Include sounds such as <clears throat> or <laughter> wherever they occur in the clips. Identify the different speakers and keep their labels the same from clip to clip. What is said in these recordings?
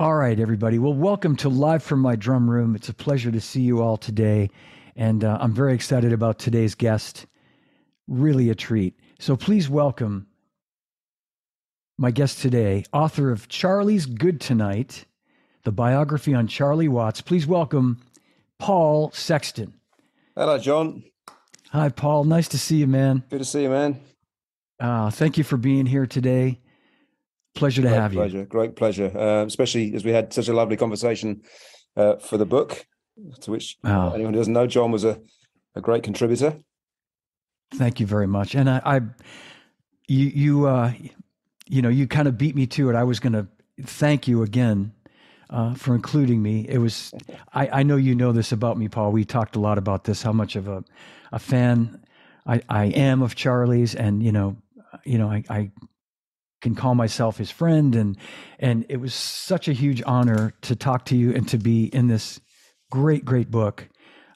Speaker 1: All right, everybody. Well, welcome to Live from My Drum Room. It's a pleasure to see you all today. And uh, I'm very excited about today's guest. Really a treat. So please welcome my guest today, author of Charlie's Good Tonight, the biography on Charlie Watts. Please welcome Paul Sexton.
Speaker 2: Hello, John.
Speaker 1: Hi, Paul. Nice to see you, man.
Speaker 2: Good to see you, man.
Speaker 1: Uh, thank you for being here today. Pleasure to
Speaker 2: Great
Speaker 1: have
Speaker 2: pleasure.
Speaker 1: you.
Speaker 2: Great pleasure. Uh, especially as we had such a lovely conversation uh, for the book, to which
Speaker 1: Wow.
Speaker 2: anyone who doesn't know, John was a, a great contributor.
Speaker 1: Thank you very much. And I, I you, you, uh, you know, you kind of beat me to it. I was going to thank you again uh, for including me. It was, I, I know you know this about me, Paul. We talked a lot about this. How much of a, a fan I, I am of Charlie's, and you know, you know, I, I can call myself his friend, and and it was such a huge honor to talk to you and to be in this great, great book.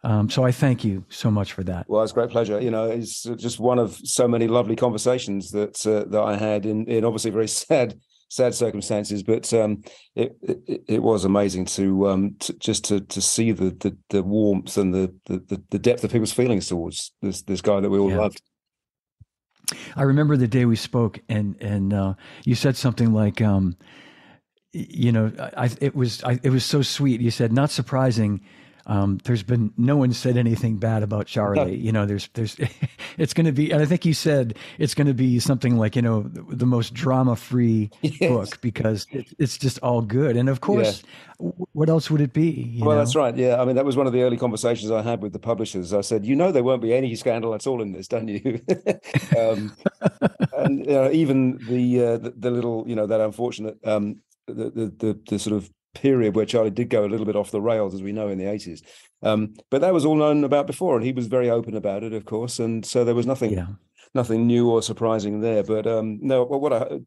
Speaker 1: Um, so I thank you so much for that.
Speaker 2: Well, it's a great pleasure. You know, it's just one of so many lovely conversations that uh, that I had in, in obviously very <laughs> sad sad circumstances, but um, it, it it was amazing to um to, just to to see the the, the warmth and the, the the depth of people's feelings towards this this guy that we all
Speaker 1: Yeah.
Speaker 2: loved.
Speaker 1: I remember the day we spoke, and and uh, you said something like, um, you know, I, it was I, it was so sweet. You said, not surprising. Um, there's been no one said anything bad about Charlie. You know, there's there's <laughs> it's going to be, and I think you said it's going to be something like you know the, the most drama free
Speaker 2: Yes.
Speaker 1: book because it, it's just all good. And of course, w- what else would it be? you
Speaker 2: Well,
Speaker 1: know?
Speaker 2: that's right. Yeah, I mean that was one of the early conversations I had with the publishers. I said, "You know, there won't be any scandal at all in this, don't you?" <laughs> um, and know, even the, uh, the the little, you know, that unfortunate um, the, the the the sort of period where Charlie did go a little bit off the rails, as we know in the eighties. Um, but that was all known about before, and he was very open about it, of course. And so there was nothing
Speaker 1: Yeah.
Speaker 2: nothing new or surprising there. But um, no, what I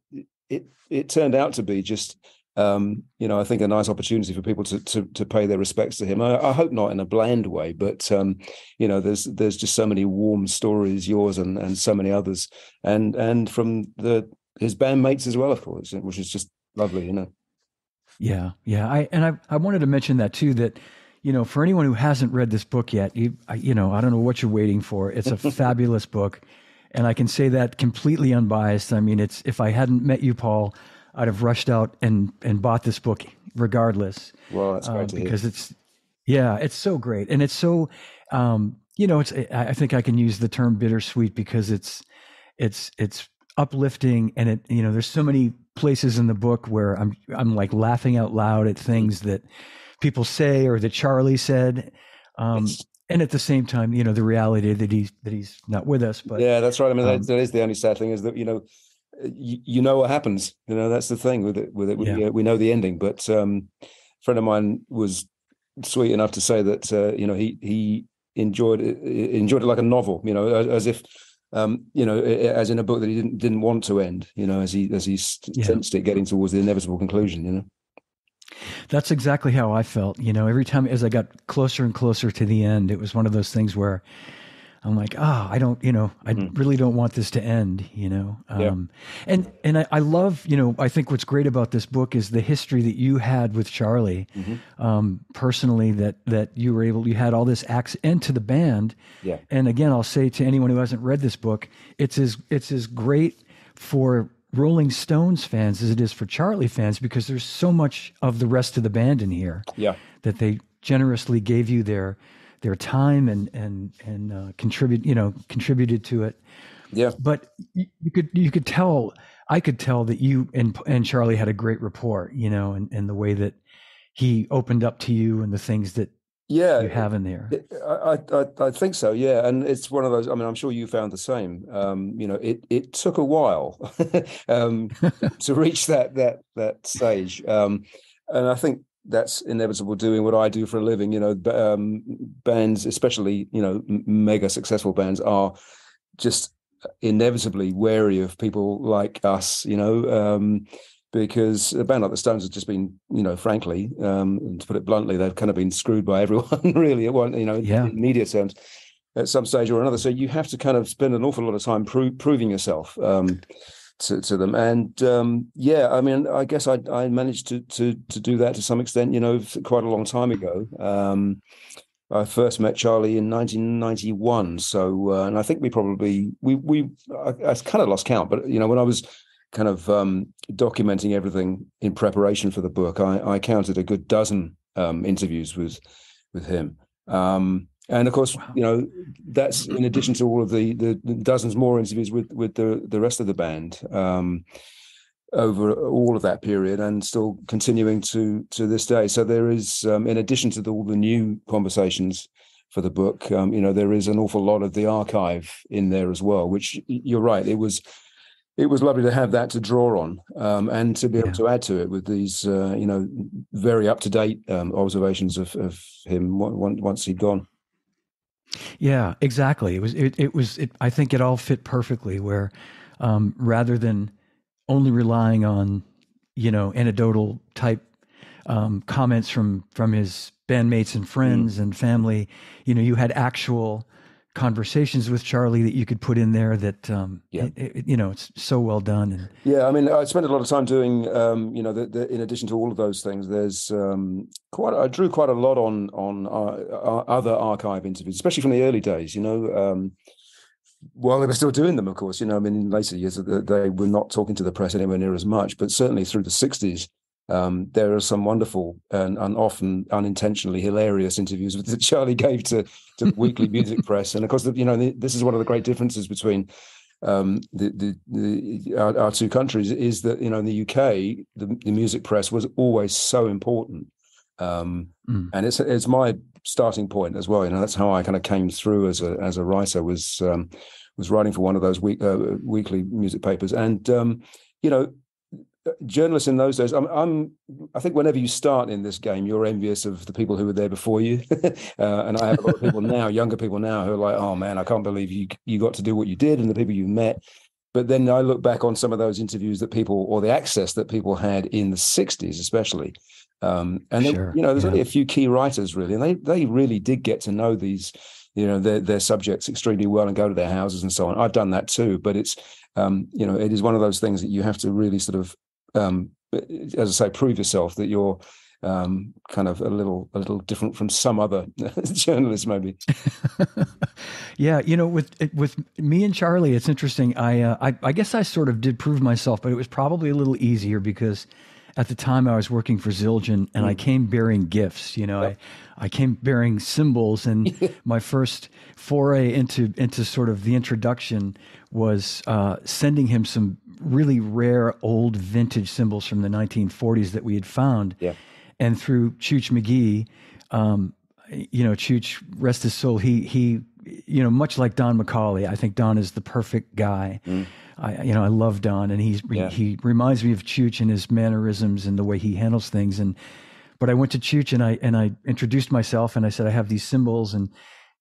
Speaker 2: it it turned out to be just um, you know I think a nice opportunity for people to to, to pay their respects to him. I, I hope not in a bland way, but um, you know there's there's just so many warm stories, yours and and so many others, and and from the his bandmates as well, of course, which is just lovely, you know.
Speaker 1: Yeah, yeah. I and I I wanted to mention that too. That you know, for anyone who hasn't read this book yet, you I, you know, I don't know what you're waiting for. It's a <laughs> fabulous book, and I can say that completely unbiased. I mean, it's if I hadn't met you, Paul, I'd have rushed out and and bought this book regardless.
Speaker 2: Well, that's great
Speaker 1: uh,
Speaker 2: to hear.
Speaker 1: because it's yeah, it's so great, and it's so um, you know, it's I think I can use the term bittersweet because it's it's it's uplifting and it you know there's so many places in the book where i'm i'm like laughing out loud at things that people say or that charlie said um and at the same time you know the reality that he's that he's not with us but
Speaker 2: yeah, that's right. I mean,
Speaker 1: um,
Speaker 2: that, that is the only sad thing is that you know, you, you know what happens. You know, that's the thing with it. With it, we,
Speaker 1: Yeah.
Speaker 2: uh, we know the ending. But um, a friend of mine was sweet enough to say that uh, you know he he enjoyed it, enjoyed it like a novel. You know, as, as if. Um, you know, as in a book that he didn't didn't want to end. You know, as he as he
Speaker 1: Yeah.
Speaker 2: sensed it getting towards the inevitable conclusion. You know,
Speaker 1: That's exactly how I felt. You know, every time as I got closer and closer to the end, it was one of those things where I'm like, ah, I don't, you know, I
Speaker 2: Mm.
Speaker 1: really don't want this to end, you know.
Speaker 2: Yeah.
Speaker 1: Um, and and I, I love, you know, I think what's great about this book is the history that you had with Charlie,
Speaker 2: Mhm.
Speaker 1: um, personally. That that you were able, you had all this access into the band.
Speaker 2: Yeah.
Speaker 1: And again, I'll say to anyone who hasn't read this book, it's as it's as great for Rolling Stones fans as it is for Charlie fans because there's so much of the rest of the band in here
Speaker 2: yeah,
Speaker 1: that they generously gave you their their time and and and uh, contribute you know contributed to it
Speaker 2: yeah.
Speaker 1: but you, you could you could tell i could tell that you and and charlie had a great rapport you know and, and the way that he opened up to you and the things that
Speaker 2: Yeah,
Speaker 1: you have in there
Speaker 2: I, I I- I think so, yeah, and it's one of those. I mean, I'm sure you found the same. Um, you know, it it took a while <laughs> um, <laughs> to reach that that that stage, um, and I think that's inevitable. Doing what I do for a living, you know, um, bands, especially you know, mega successful bands, are just inevitably wary of people like us. You know. Um, because a band like the Stones has just been, you know, frankly, um, to put it bluntly, they've kind of been screwed by <laughs> everyone, really, at one, you know,
Speaker 1: Yeah.
Speaker 2: in media terms, at some stage or another. So you have to kind of spend an awful lot of time pro- proving yourself. Um, to, to them. And um, yeah, I mean, I guess I, I managed to to to do that to some extent. You know, quite a long time ago. Um, I first met Charlie in 1991. So, uh, and I think we probably we we I, I, kind of lost count, but you know, when I was kind of um, documenting everything in preparation for the book, I, I counted a good dozen um, interviews with with him. Um, and of course, wow. you know that's in addition to all of the, the, the dozens more interviews with with the the rest of the band um, over all of that period, and still continuing to to this day. So there is, um, in addition to the, all the new conversations for the book, um, you know, there is an awful lot of the archive in there as well. Which you're right, it was it was lovely to have that to draw on um, and to be able to add to it with these, uh, you know, very up to date um, observations of, of him once he'd gone.
Speaker 1: Yeah, exactly. It was. It, it was. It, I think it all fit perfectly. Where um, rather than only relying on, you know, anecdotal type um, comments from from his bandmates and friends mm. and family, you know, you had actual conversations with Charlie that you could put in there that um, yeah. It, it, you know it's so well done and
Speaker 2: yeah I mean I spent a lot of time doing um, you know the, the, in addition to all of those things there's um, quite I drew quite a lot on on uh, other archive interviews especially from the early days you know um, while they were still doing them of course you know I mean in later years they were not talking to the press anywhere near as much but certainly through the 60s um, there are some wonderful and, and, often unintentionally hilarious interviews <laughs> that Charlie gave to, to the weekly music <laughs> press. And of course, you know, this is one of the great differences between um, the, the, the our, our, two countries is that, you know, in the UK, the, the music press was always so important. Um, mm. And it's, it's my starting point as well. You know, that's how I kind of came through as a, as a writer was, um, was writing for one of those week, uh, weekly music papers. And, um, you know, journalists in those days I'm, I'm, i think whenever you start in this game you're envious of the people who were there before you <laughs> uh, and i have a lot of people now <laughs> younger people now who are like oh man i can't believe you you got to do what you did and the people you met but then i look back on some of those interviews that people or the access that people had in the 60s especially um, and sure. you know there's yeah. only a few key writers really and they they really did get to know these you know their their subjects extremely well and go to their houses and so on i've done that too but it's um, you know it is one of those things that you have to really sort of um, as I say, prove yourself that you're um, kind of a little a little different from some other <laughs> journalists, maybe. <laughs>
Speaker 1: yeah, you know, with with me and Charlie, it's interesting. I, uh, I I guess I sort of did prove myself, but it was probably a little easier because at the time I was working for Zildjian and mm. I came bearing gifts. You know, I I came bearing cymbals, and <laughs> my first foray into into sort of the introduction was uh, sending him some really rare old vintage cymbals from the 1940s that we had found.
Speaker 2: Yeah.
Speaker 1: And through Chuch Magee, um, you know, Chuch, rest his soul, he, he, you know, much like Don McAulay, I think Don is the perfect guy. Mm. I, you know, I love Don, and he's yeah. he reminds me of Chuch and his mannerisms and the way he handles things. And but I went to Chuch and I and I introduced myself and I said I have these cymbals, and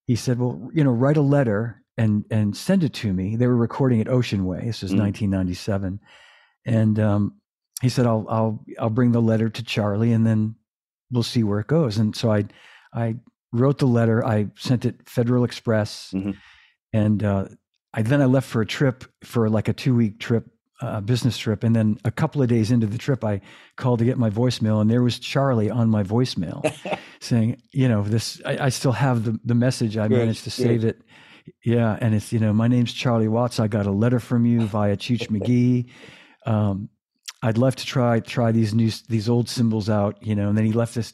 Speaker 1: he said, well, you know, write a letter and and send it to me. They were recording at Ocean Way. This was mm. 1997, and um, he said, "I'll I'll I'll bring the letter to Charlie, and then we'll see where it goes." And so I I wrote the letter. I sent it Federal Express, mm-hmm. and uh, I then I left for a trip for like a two week trip. Uh, business trip, and then a couple of days into the trip, I called to get my voicemail, and there was Charlie on my voicemail, <laughs> saying, "You know, this. I, I, still have the the message. I good, managed to good. save it yeah, and it's you know my name's Charlie Watts. I got a letter from you via Chuch Magee. Um, I'd love to try try these new these old cymbals out, you know. And then he left this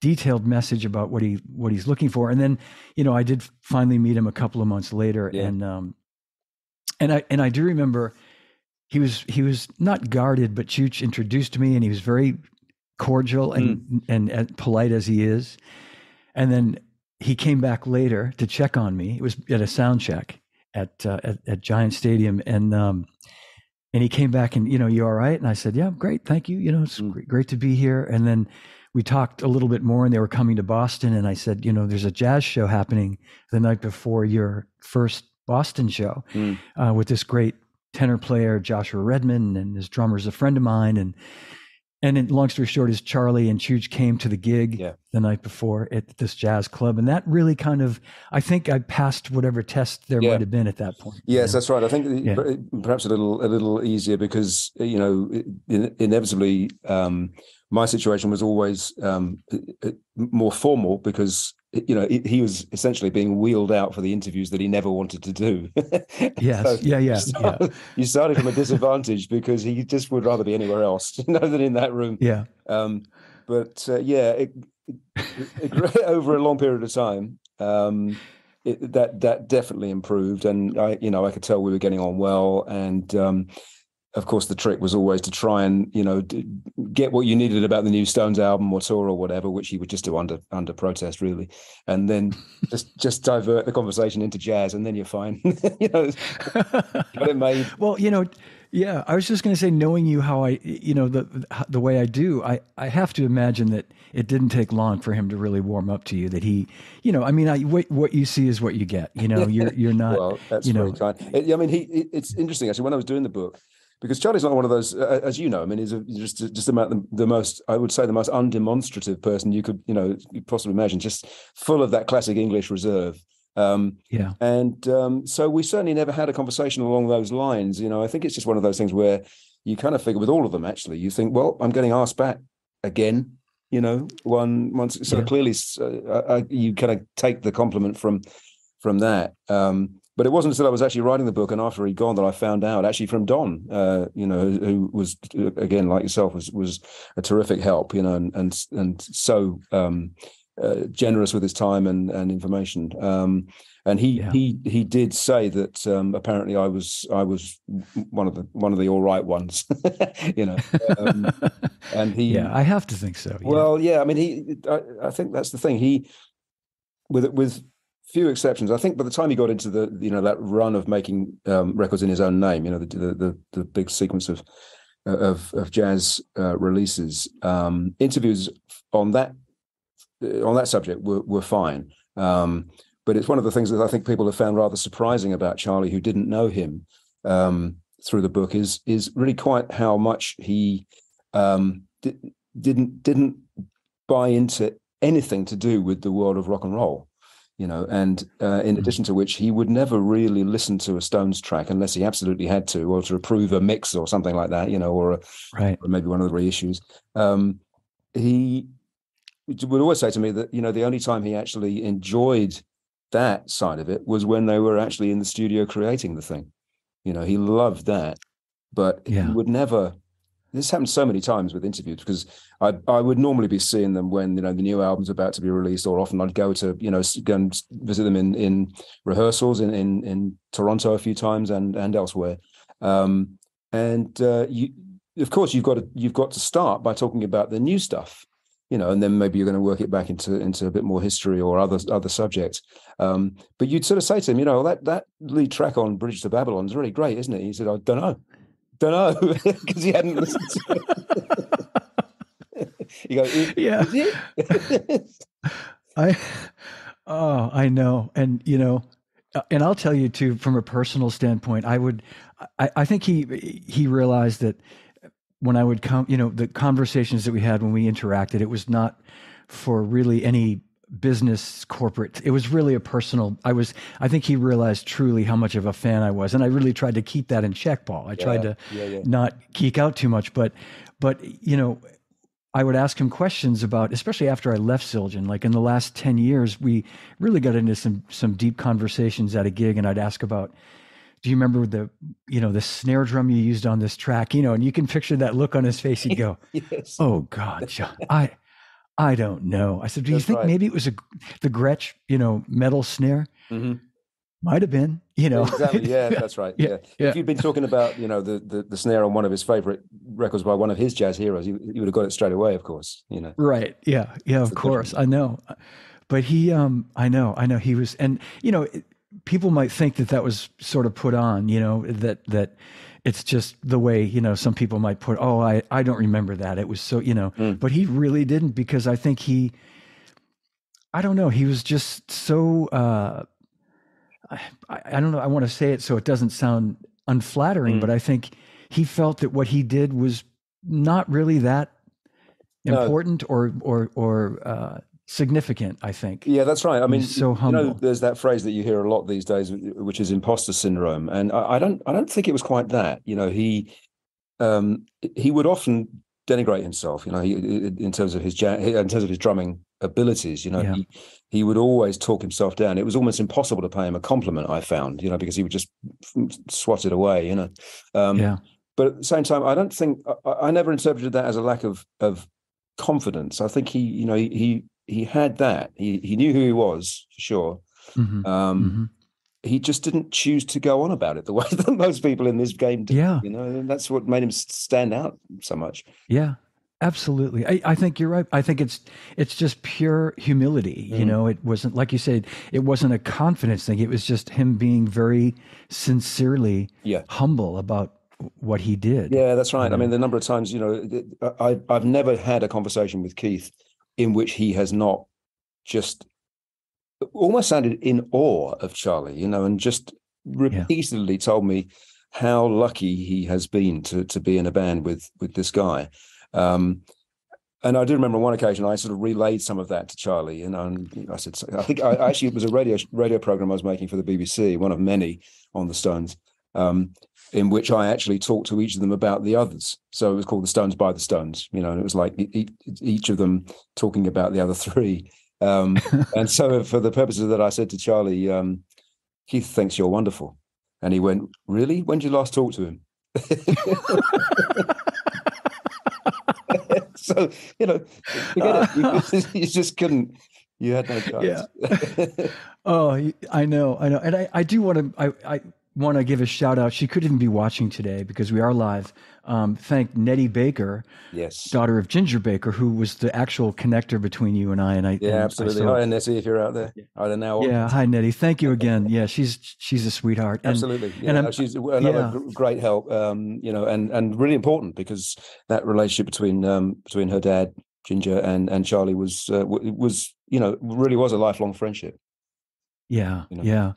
Speaker 1: detailed message about what he what he's looking for. And then you know I did finally meet him a couple of months later, yeah. and um, and I and I do remember he was he was not guarded, but Chuch introduced me, and he was very cordial and, mm. and, and polite as he is. And then he came back later to check on me. It was at a sound check at uh, at, at, Giant Stadium, and um, and he came back and you know you all right? And I said, yeah, I'm great, thank you. You know, it's mm. great, great to be here. And then we talked a little bit more, and they were coming to Boston, and I said, you know, there's a jazz show happening the night before your first Boston show mm. uh, with this great tenor player Joshua Redman, and his drummer's a friend of mine, and and in, long story short is Charlie and Chuch came to the gig
Speaker 2: Yeah.
Speaker 1: the night before at this jazz club, and that really kind of I think I passed whatever test there
Speaker 2: Yeah.
Speaker 1: might have been at that point.
Speaker 2: Yes, that's right. I think
Speaker 1: Yeah.
Speaker 2: perhaps a little a little easier because you know inevitably um, my situation was always um, more formal because you know he was essentially being wheeled out for the interviews that he never wanted to do. <laughs>
Speaker 1: Yes,
Speaker 2: So
Speaker 1: yeah, yeah,
Speaker 2: you
Speaker 1: yeah, <laughs>
Speaker 2: you started from a disadvantage because he just would rather be anywhere else, <laughs> you know, than in that room.
Speaker 1: yeah.
Speaker 2: Um, but uh, yeah, it, it, it, over a long period of time, um, it, that that definitely improved, and I, you know, I could tell we were getting on well. And um, of course, the trick was always to try and you know d- get what you needed about the new Stones album or tour or whatever, which he would just do under under protest, really, and then <laughs> just just divert the conversation into jazz, and then you're fine. <laughs> you know, <laughs> got it made.
Speaker 1: Well, you know, yeah, I was just going to say, knowing you how I, you know, the the way I do, I I have to imagine that it didn't take long for him to really warm up to you. That he, you know, I mean, I what, what you see is what you get. You know, you're you're not.
Speaker 2: well, that's
Speaker 1: you
Speaker 2: very
Speaker 1: know-
Speaker 2: kind. I mean, he. it- It's interesting actually. When I was doing the book, because Charlie's not one of those, uh, as you know. I mean, he's a, just just about the, the most. I would say the most undemonstrative person you could, you know, possibly imagine. Just full of that classic English reserve. Um,
Speaker 1: yeah,
Speaker 2: and um, so we certainly never had a conversation along those lines. You know, I think it's just one of those things where you kind of figure with all of them. Actually, you think, well, I'm getting asked back again. You know, one once So
Speaker 1: Yeah.
Speaker 2: clearly uh, I, you kind of take the compliment from from that. Um, but it wasn't until I was actually writing the book and after he'd gone that I found out actually from Don, uh, you know, who, who was again like yourself was was a terrific help, you know, and and and so um, uh, generous with his time and and information. Um, and he
Speaker 1: Yeah.
Speaker 2: he he did say that um, apparently I was I was one of the one of the all right ones, <laughs> you know. Um, and he <laughs>
Speaker 1: yeah, I have to think so. yeah.
Speaker 2: well, yeah, I mean, he. I, I think that's the thing. He, with with few exceptions, I think by the time he got into the you know that run of making um, records in his own name, you know, the the the, the big sequence of of of jazz uh, releases, um, interviews on that on that subject were were fine. Um, but it's one of the things that I think people have found rather surprising about Charlie, who didn't know him um, through the book, is is really quite how much he um, di- didn't didn't buy into anything to do with the world of rock and roll you know and uh, in
Speaker 1: Mhm.
Speaker 2: addition to which he would never really listen to a stones track unless he absolutely had to or to approve a mix or something like that you know or, a,
Speaker 1: right.
Speaker 2: or maybe one of the reissues um, he would always say to me that you know the only time he actually enjoyed that side of it was when they were actually in the studio creating the thing you know he loved that but
Speaker 1: Yeah.
Speaker 2: he would never this happened so many times with interviews because I I would normally be seeing them when you know the new album's about to be released, or often I'd go to you know go and visit them in in rehearsals in in, in Toronto a few times and and elsewhere. Um, and uh, you, of course, you've got to you've got to start by talking about the new stuff, you know, and then maybe you're going to work it back into into a bit more history or other other subjects. Um, but you'd sort of say to him, you know, that that lead track on Bridge to Babylon is really great, isn't it? He said, I don't know. Don't know <laughs> because he hadn't listened to it. <laughs> you go, "Is-
Speaker 1: Yeah.
Speaker 2: is it?" <laughs>
Speaker 1: I, oh, I know, and you know, uh, and I'll tell you too, from a personal standpoint, I would, I, I think he he realized that when I would come, you know, the conversations that we had when we interacted, it was not for really any business corporate it was really a personal i was i think he realized truly how much of a fan i was and i really tried to keep that in check paul i tried to
Speaker 2: yeah, yeah.
Speaker 1: not geek out too much but but you know I would ask him questions about, especially after I left Zildjian. Like in the last ten years, we really got into some some deep conversations at a gig, and I'd ask about, do you remember the you know the snare drum you used on this track? You know, and you can picture that look on his face. He'd go, <laughs>
Speaker 2: Yes.
Speaker 1: "Oh God, John, I I don't know." I said, "Do you think
Speaker 2: right.
Speaker 1: maybe it was a the Gretsch, you know, metal snare?
Speaker 2: Mhm.
Speaker 1: Might have been, you know."
Speaker 2: exactly. Yeah, <laughs> that's right.
Speaker 1: Yeah,
Speaker 2: Yeah. If you'd been talking about, you know, the, the the snare on one of his favorite records by one of his jazz heroes, you, you would have got it straight away, of course. You know.
Speaker 1: Right. Yeah. Yeah. Of
Speaker 2: the
Speaker 1: course. I know. But he, um, I know, I know he was, and you know, people might think that that was sort of put on, you know, that, that it's just the way, you know, some people might put, oh, I, I don't remember that. It was so, you know,
Speaker 2: Mm.
Speaker 1: but he really didn't because I think he, I don't know, he was just so, uh, I, I don't know, I want to say it so it doesn't sound unflattering,
Speaker 2: Mm.
Speaker 1: but I think he felt that what he did was not really that important no. or or or uh, significant. I think.
Speaker 2: Yeah, that's right. I mean,
Speaker 1: so humble.
Speaker 2: You know, there's that phrase that you hear a lot these days, which is imposter syndrome, and I, I don't I don't think it was quite that. You know, he um, he would often denigrate himself. You know, he, in terms of his in terms of his drumming abilities. You know, yeah. he he would always talk himself down. It was almost impossible to pay him a compliment. I found, you know, because he would just swat it away. You know,
Speaker 1: um, yeah.
Speaker 2: But at the same time, I don't think I, I, never interpreted that as a lack of of confidence. I think he, you know, he he, had that. He he knew who he was for sure. Mm-hmm. Um, mm-hmm he just didn't choose to go on about it the <laughs> way that most people in this game do.
Speaker 1: Yeah.
Speaker 2: You know, and that's what made him stand out so much.
Speaker 1: Yeah. Absolutely. I, I think you're right. I think it's it's just pure humility. Mm. You know, it wasn't like you said, it wasn't a confidence thing. It was just him being very sincerely
Speaker 2: yeah.
Speaker 1: humble about what he did.
Speaker 2: Yeah, that's right. I mean, the number of times, you know, I I've never had a conversation with Keith in which he has not just almost sounded in awe of Charlie, you know, and just repeatedly yeah. told me how lucky he has been to to be in a band with with this guy. Um, and I do remember on one occasion I sort of relayed some of that to Charlie, you know, and I said, I think I actually it was a radio radio program I was making for the BBC, one of many on the Stones, um, in which I actually talked to each of them about the others. So it was called the Stones by the Stones, you know, and it was like each of them talking about the other three. Um, <laughs> and so, for the purposes of that, I said to Charlie, um, Keith thinks you're wonderful. And he went, Really? When did you last talk to him? <laughs> so, you know, forget it. You, <laughs> you, just couldn't, you had no chance.
Speaker 1: Yeah. oh, I know, I know. And I, I do want to, I, I want to give a shout out. She could even be watching today because we are live um, thank Nettie Baker,
Speaker 2: yes,
Speaker 1: daughter of Ginger Baker, who was the actual connector between you and I. And I
Speaker 2: yeah,
Speaker 1: and
Speaker 2: absolutely.
Speaker 1: I
Speaker 2: saw, hi, Nettie, if you're out there. I don't know.
Speaker 1: Yeah, hi Nettie. Thank you again. <laughs> Yeah, she's she's a sweetheart.
Speaker 2: And, absolutely. Yeah, and she's another yeah. great help. Um, you know, and and really important because that relationship between um, between her dad Ginger and and Charlie was uh, was you know really was a lifelong friendship.
Speaker 1: Yeah, you know? yeah,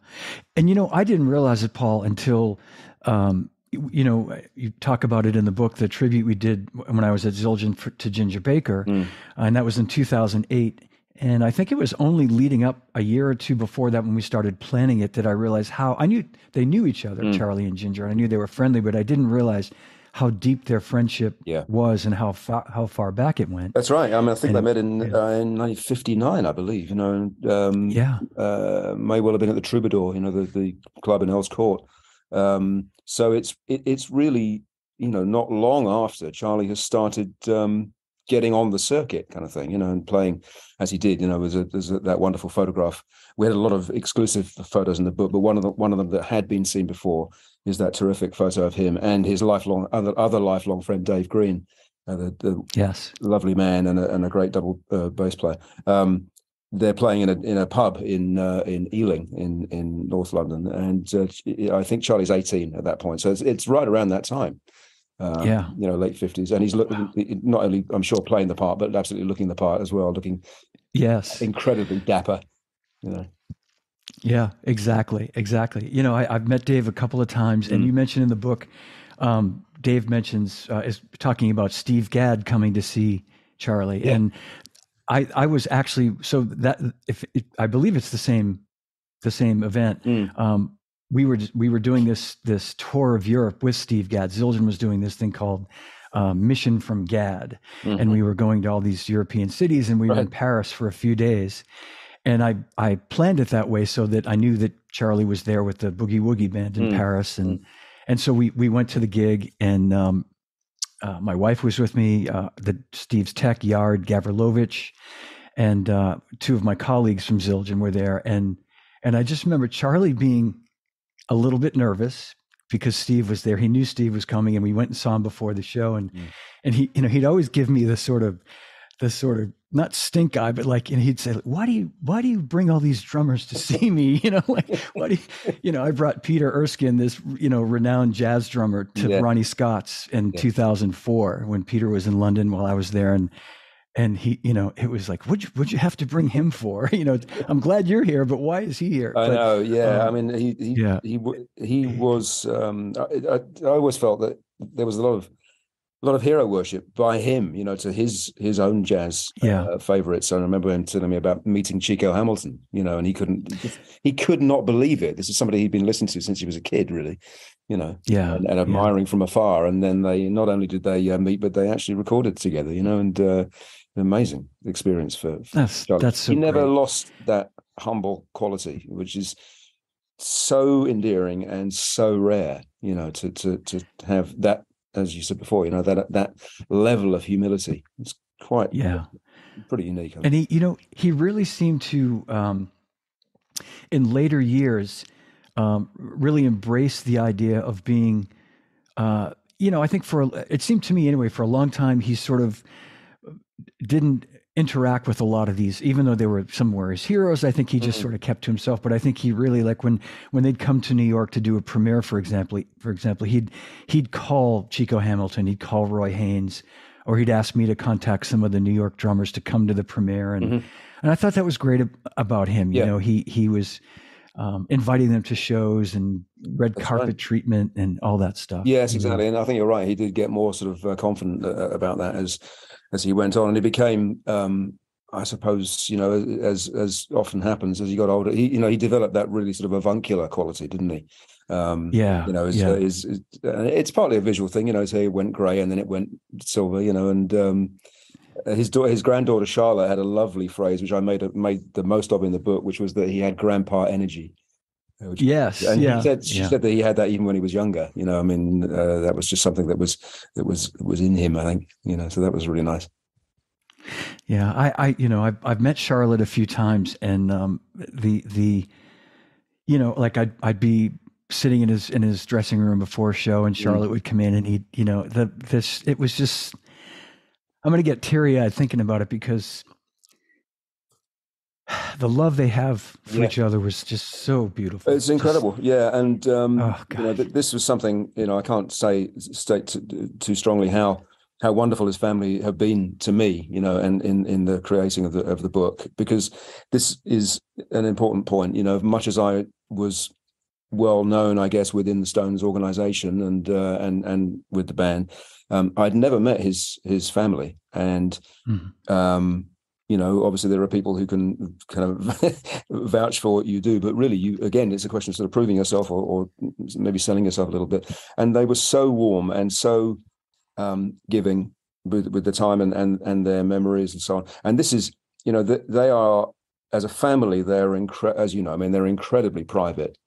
Speaker 1: and you know I didn't realize it, Paul, until um, you know, you talk about it in the book, the tribute we did when I was at Zildjian for, to Ginger Baker, mm. and that was in 2008. And I think it was only leading up a year or two before that when we started planning it that I realized how I knew they knew each other, mm. Charlie and Ginger. And I knew they were friendly, but I didn't realize how deep their friendship
Speaker 2: yeah.
Speaker 1: was and how far how far back it went.
Speaker 2: That's right. I mean, I think and, they met in yeah. uh, in 1959, I believe. You know, um,
Speaker 1: yeah,
Speaker 2: uh, may well have been at the Troubadour, you know, the the club in Earl's Court. Um, so it's it, it's really you know not long after Charlie has started um, getting on the circuit, kind of thing, you know, and playing as he did. You know, there's, a, there's a, that wonderful photograph. We had a lot of exclusive photos in the book, but one of the one of them that had been seen before is that terrific photo of him and his lifelong other other lifelong friend Dave Green. Uh, the, the
Speaker 1: yes,
Speaker 2: lovely man and a, and a great double uh, bass player. Um, they're playing in a in a pub in uh, in Ealing in in North London, and uh, I think Charlie's eighteen at that point, so it's it's right around that time.
Speaker 1: Um, yeah,
Speaker 2: you know, late fifties, and he's looking wow. not only I'm sure playing the part, but absolutely looking the part as well, looking
Speaker 1: yes
Speaker 2: incredibly dapper. You know.
Speaker 1: Yeah, exactly, exactly. You know, I, have met Dave a couple of times, mm. and you mentioned in the book, um, Dave mentions uh, is talking about Steve Gadd coming to see Charlie, yeah. and I I was actually so that if it, I believe it's the same the same event. Mm. Um, we were we were doing this this tour of Europe with Steve Gadd. Zildjian was doing this thing called uh, Mission from Gadd, mm-hmm. and we were going to all these European cities, and we right. were in Paris for a few days. And I I planned it that way so that I knew that Charlie was there with the Boogie Woogie band in mm. Paris, and mm. and so we we went to the gig, and um, uh, my wife was with me, uh, the Steve's tech, Yard Gavrilovich, and uh, two of my colleagues from Zildjian were there. And, and I just remember Charlie being a little bit nervous because Steve was there. He knew Steve was coming and we went and saw him before the show. And, mm. and he, you know, he'd always give me the sort of, this sort of not stink eye, but like, and he'd say, why do you, why do you bring all these drummers to see me? <laughs> You know, like, why do you, you know, I brought Peter Erskine, this, you know, renowned jazz drummer to yeah. Ronnie Scott's in yeah. 2004 when Peter was in London while I was there. And, and he, you know, it was like, would you, would you have to bring him for? <laughs> You know, I'm glad you're here, but why is he here?
Speaker 2: I
Speaker 1: but,
Speaker 2: know. Yeah. Um, I mean, he, he, yeah. he, he was, um, I, I, I always felt that there was a lot of a lot of hero worship by him, you know, to his his own jazz
Speaker 1: yeah.
Speaker 2: uh, favorites. I remember him telling me about meeting Chico Hamilton, you know, and he couldn't, he could not believe it. This is somebody he'd been listening to since he was a kid, really, you know,
Speaker 1: yeah,
Speaker 2: and, and admiring yeah. from afar. And then they not only did they uh, meet, but they actually recorded together, you know, and uh, amazing experience for, for
Speaker 1: that's Charlie. that's so
Speaker 2: he never
Speaker 1: great.
Speaker 2: lost that humble quality, which is so endearing and so rare, you know, to to to have that as you said before, you know that that level of humility. It's quite
Speaker 1: yeah,
Speaker 2: pretty unique.
Speaker 1: And he, you know, he really seemed to, um, in later years, um, really embrace the idea of being. Uh, you know, I think for it seemed to me anyway for a long time he sort of didn't interact with a lot of these, even though they were somewhere his heroes. I think he just mm-hmm. sort of kept to himself. But I think he really like when when they'd come to New York to do a premiere, for example, for example, he'd he'd call Chico Hamilton, he'd call Roy Haynes, or he'd ask me to contact some of the New York drummers to come to the premiere, and mm-hmm. and I thought that was great about him. You yeah. know, he he was. Um, inviting them to shows and red That's carpet right. treatment and all that stuff.
Speaker 2: Yes, exactly. And I think you're right. He did get more sort of uh, confident uh, about that as as he went on, and he became, um, I suppose, you know, as as often happens as he got older, he you know he developed that really sort of avuncular quality, didn't he?
Speaker 1: Um, yeah,
Speaker 2: you know, his,
Speaker 1: yeah.
Speaker 2: his, his, it's partly a visual thing, you know. His hair went grey and then it went silver, you know, and um, his daughter, his granddaughter Charlotte had a lovely phrase which I made a, made the most of in the book, which was that he had grandpa energy.
Speaker 1: Which, yes,
Speaker 2: and
Speaker 1: yeah,
Speaker 2: said, she
Speaker 1: yeah.
Speaker 2: said that he had that even when he was younger. You know, I mean, uh, that was just something that was that was was in him. I think, you know, so that was really nice.
Speaker 1: Yeah, I, I, you know, I've I've met Charlotte a few times, and um, the the, you know, like I'd I'd be sitting in his in his dressing room before a show, and Charlotte mm. would come in, and he, you know, the this it was just. I'm gonna get teary eyed thinking about it because the love they have for yeah. each other was just so beautiful.
Speaker 2: It's incredible, just, yeah. And um, oh, you know, th- this was something you know I can't say state too, too strongly how how wonderful his family have been to me, you know, and in in the creating of the of the book, because this is an important point. You know, much as I was well known, I guess, within the Stones organization and uh, and and with the band, um, I'd never met his his family, and mm. um, you know, obviously there are people who can kind of <laughs> vouch for what you do, but really, you again, it's a question of sort of proving yourself or, or maybe selling yourself a little bit. And they were so warm and so um, giving with with the time and and and their memories and so on. And this is, you know, that they are as a family, they're incre- as you know, I mean, they're incredibly private.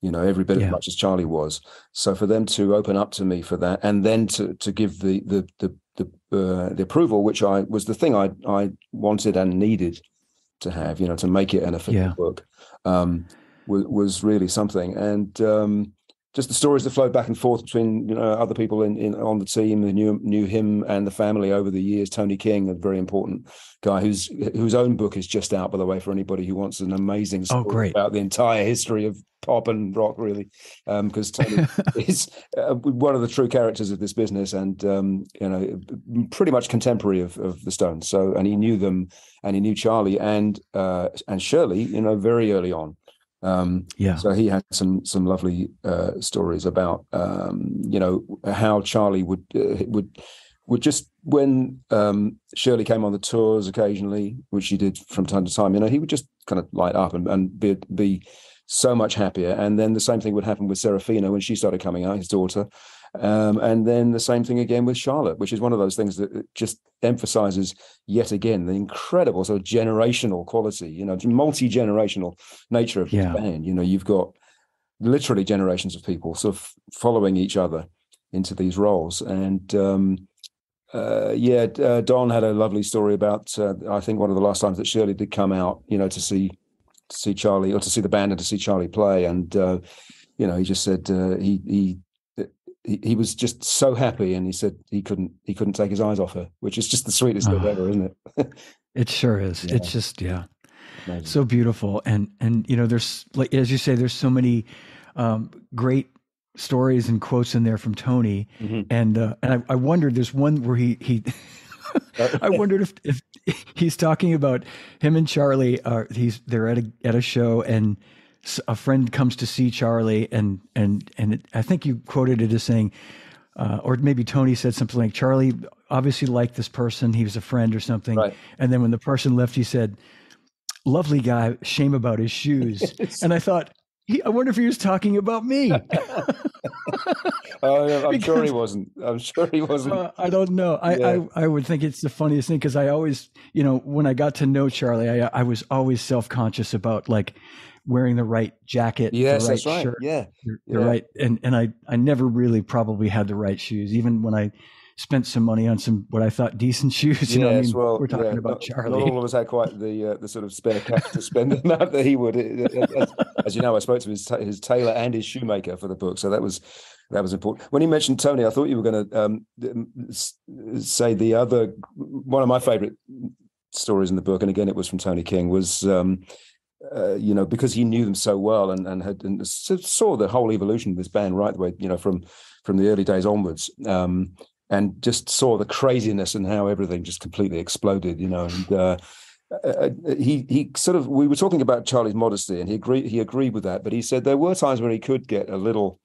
Speaker 2: You know, every bit yeah. as much as Charlie was. So for them to open up to me for that, and then to to give the the the the, uh, the approval, which I was the thing I I wanted and needed to have, you know, to make it an official yeah. book, um, was was really something. And um, just the stories that flowed back and forth between you know other people in, in on the team who knew knew him and the family over the years. Tony King, a very important guy whose whose own book is just out, by the way, for anybody who wants an amazing
Speaker 1: oh, story oh, great.
Speaker 2: about the entire history of pop and rock, really, because um, Tony <laughs> is uh, one of the true characters of this business, and um, you know, pretty much contemporary of, of the Stones. So, and he knew them, and he knew Charlie and uh, and Shirley, you know, very early on. Um,
Speaker 1: yeah.
Speaker 2: So he had some some lovely uh, stories about um, you know how Charlie would uh, would would just when um, Shirley came on the tours occasionally, which she did from time to time. You know, he would just kind of light up and, and be be so much happier. And then the same thing would happen with Seraphina when she started coming out, his daughter. Um, and then the same thing again with Charlotte, which is one of those things that just emphasizes yet again the incredible sort of generational quality, you know, multi generational nature of yeah. the band. You know, you've got literally generations of people sort of following each other into these roles. And um, uh, yeah, uh, Don had a lovely story about, uh, I think, one of the last times that Shirley did come out, you know, to see to see Charlie or to see the band and to see Charlie play. And uh, you know, he just said uh, he he he, he was just so happy, and he said he couldn't he couldn't take his eyes off her, which is just the sweetest thing oh, ever, isn't it? <laughs>
Speaker 1: it sure is. Yeah. It's just yeah, Amazing. so beautiful, and and you know, there's like as you say, there's so many um, great stories and quotes in there from Tony, mm-hmm. and uh, and I, I wondered there's one where he he. <laughs> I wondered if, if he's talking about him and Charlie. Are he's they're at a at a show and a friend comes to see Charlie, and and and it, I think you quoted it as saying, uh, or maybe Tony said something like, Charlie obviously liked this person. He was a friend or something.
Speaker 2: Right.
Speaker 1: And then when the person left, he said, lovely guy, shame about his shoes. <laughs> and I thought, he, I wonder if he was talking about me. <laughs>
Speaker 2: oh, I'm because, sure he <laughs> wasn't. I'm sure he wasn't.
Speaker 1: Uh, I don't know. I, yeah. I, I would think it's the funniest thing because I always, you know, when I got to know Charlie, I I was always self conscious about like wearing the right jacket,
Speaker 2: yes,
Speaker 1: the right
Speaker 2: that's right.
Speaker 1: shirt,
Speaker 2: yeah,
Speaker 1: the,
Speaker 2: yeah.
Speaker 1: right, and and I I never really probably had the right shoes, even when I spent some money on some what I thought decent <laughs> shoes. You yes, know, I mean,
Speaker 2: well,
Speaker 1: we're talking
Speaker 2: yeah,
Speaker 1: about
Speaker 2: not,
Speaker 1: Charlie.
Speaker 2: Not all of us had quite the uh, the sort of spare cash to spend the <laughs> amount that he would. As, as, you know, I spoke to his his tailor and his shoemaker for the book, so that was that was important. When you mentioned Tony, I thought you were going to um, say the other one of my favorite stories in the book, and again, it was from Tony King, was. Um, uh, you know, because he knew them so well and, and had and saw the whole evolution of this band right the way, you know, from from the early days onwards. Um, and just saw the craziness and how everything just completely exploded, you know. And uh, uh, uh, he he sort of we were talking about Charlie's modesty, and he agreed he agreed with that. But he said there were times where he could get a little,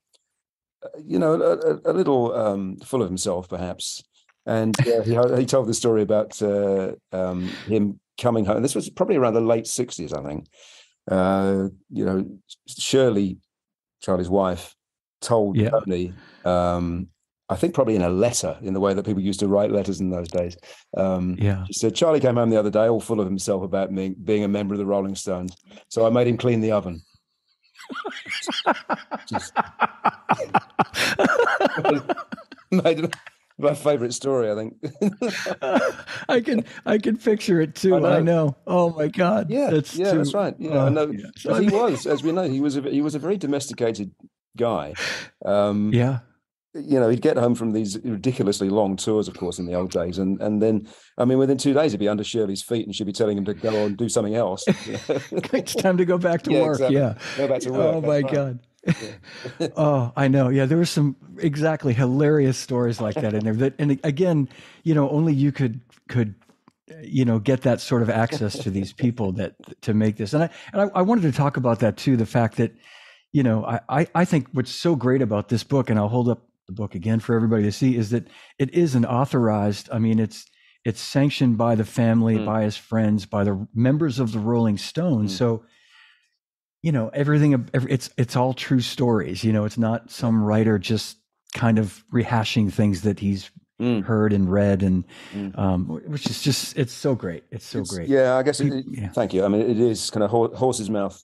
Speaker 2: uh, you know, a, a little um, full of himself, perhaps. And uh, he he told the story about uh, um, him coming home. This was probably around the late sixties, I think. you know, Shirley, Charlie's wife, told yeah. Tony um, I think probably in a letter, in the way that people used to write letters in those days. Um,
Speaker 1: yeah.
Speaker 2: She said, Charlie came home the other day, all full of himself about me being a member of the Rolling Stones. So I made him clean the oven. <laughs> Just, <laughs> made it my favorite story, I think. <laughs>
Speaker 1: I can I can picture it too. I know. I know. Oh my God.
Speaker 2: Yeah, that's yeah, too, that's right. Yeah, uh, I know. Yeah. he was, as we know, he was a he was a very domesticated guy. Um,
Speaker 1: yeah
Speaker 2: you know, he'd get home from these ridiculously long tours, of course, in the old days, and and then, I mean, within two days, he'd be under Shirley's feet, and she'd be telling him to go and do something else. <laughs>
Speaker 1: it's time to go back to
Speaker 2: yeah,
Speaker 1: work.
Speaker 2: Exactly.
Speaker 1: Yeah,
Speaker 2: go back to work.
Speaker 1: Oh my god. <laughs> Oh, I know. Yeah, there were some exactly hilarious stories like that in there. That, and again, you know, only you could could you know get that sort of access to these people that to make this. And I and I, I wanted to talk about that too. The fact that you know, I, I, I think what's so great about this book, and I'll hold up the book again for everybody to see is that it is an authorized i mean it's it's sanctioned by the family mm. by his friends by the members of the rolling stones mm. so you know everything it's it's all true stories you know it's not some writer just kind of rehashing things that he's mm. heard and read and mm. um, which is just it's so great it's so
Speaker 2: it's,
Speaker 1: great
Speaker 2: yeah i guess it, yeah. thank you i mean it is kind of horse's mouth